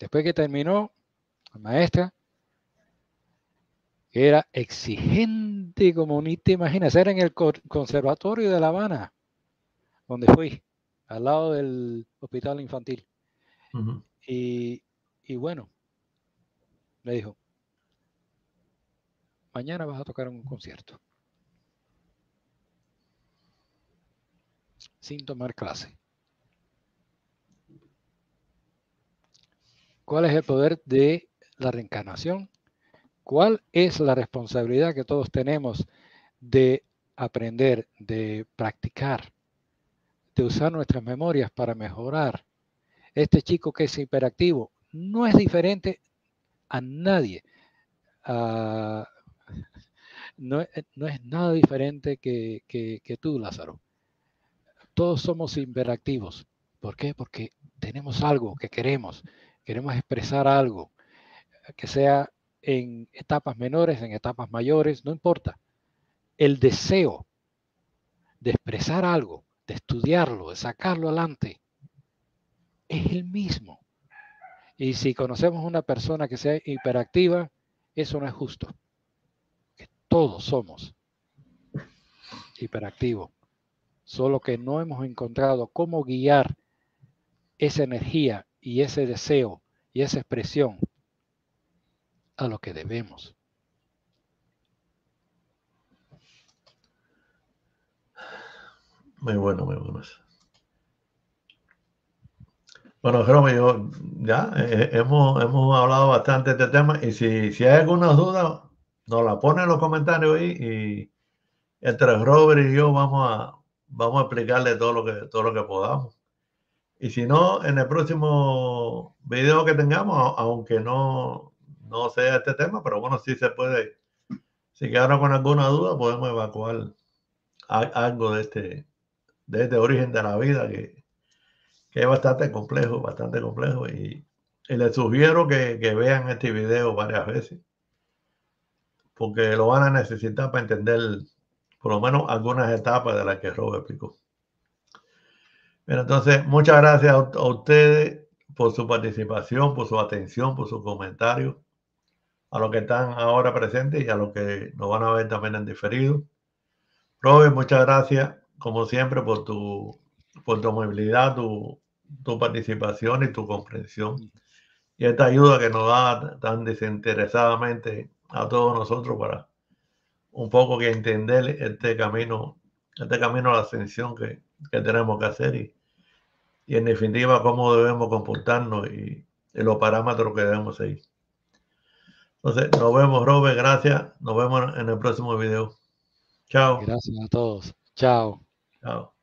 Después que terminó, la maestra era exigente como ni te imaginas. Era en el Conservatorio de La Habana, donde fui, al lado del hospital infantil. y, y bueno, me dijo, mañana vas a tocar un concierto. Sin tomar clase. ¿Cuál es el poder de la reencarnación? ¿Cuál es la responsabilidad que todos tenemos de aprender, de practicar, de usar nuestras memorias para mejorar? Este chico que es hiperactivo no es diferente a nadie. Ah, no, es nada diferente que, tú, Lázaro. Todos somos hiperactivos. ¿Por qué? Porque tenemos algo que queremos, queremos expresar algo, que sea en etapas menores, en etapas mayores, no importa. El deseo de expresar algo, de estudiarlo, de sacarlo adelante, es el mismo. Y si conocemos una persona que sea hiperactiva, eso no es justo. Todos somos hiperactivos, solo que no hemos encontrado cómo guiar esa energía y ese deseo y esa expresión a lo que debemos. Muy bueno, muy bueno. Bueno, Jerome, yo ya eh, hemos, hemos hablado bastante de este tema y si, si hay alguna duda, nos la pone en los comentarios ahí y entre Robert y yo vamos a, vamos a explicarle todo lo que, todo lo que podamos. Y si no, en el próximo video que tengamos, aunque no, no sea este tema, pero bueno, sí se puede, si quedaron con alguna duda, podemos evacuar algo de este, de este origen de la vida que, que es bastante complejo, bastante complejo. Y, les sugiero que, que, vean este video varias veces, porque lo van a necesitar para entender por lo menos algunas etapas de las que Rob explicó. Pero entonces, muchas gracias a, ustedes por su participación, por su atención, por su comentario, a los que están ahora presentes y a los que nos van a ver también en diferido. Robert, muchas gracias, como siempre, por tu, por tu movilidad, tu, tu participación y tu comprensión. Y esta ayuda que nos da tan desinteresadamente a todos nosotros para un poco que entender este camino, este camino a la ascensión que, que tenemos que hacer y, y, en definitiva cómo debemos comportarnos y, y, los parámetros que debemos seguir. Entonces, nos vemos, Robert, gracias. Nos vemos en el próximo video. Chao. Gracias a todos. Chao. Chao.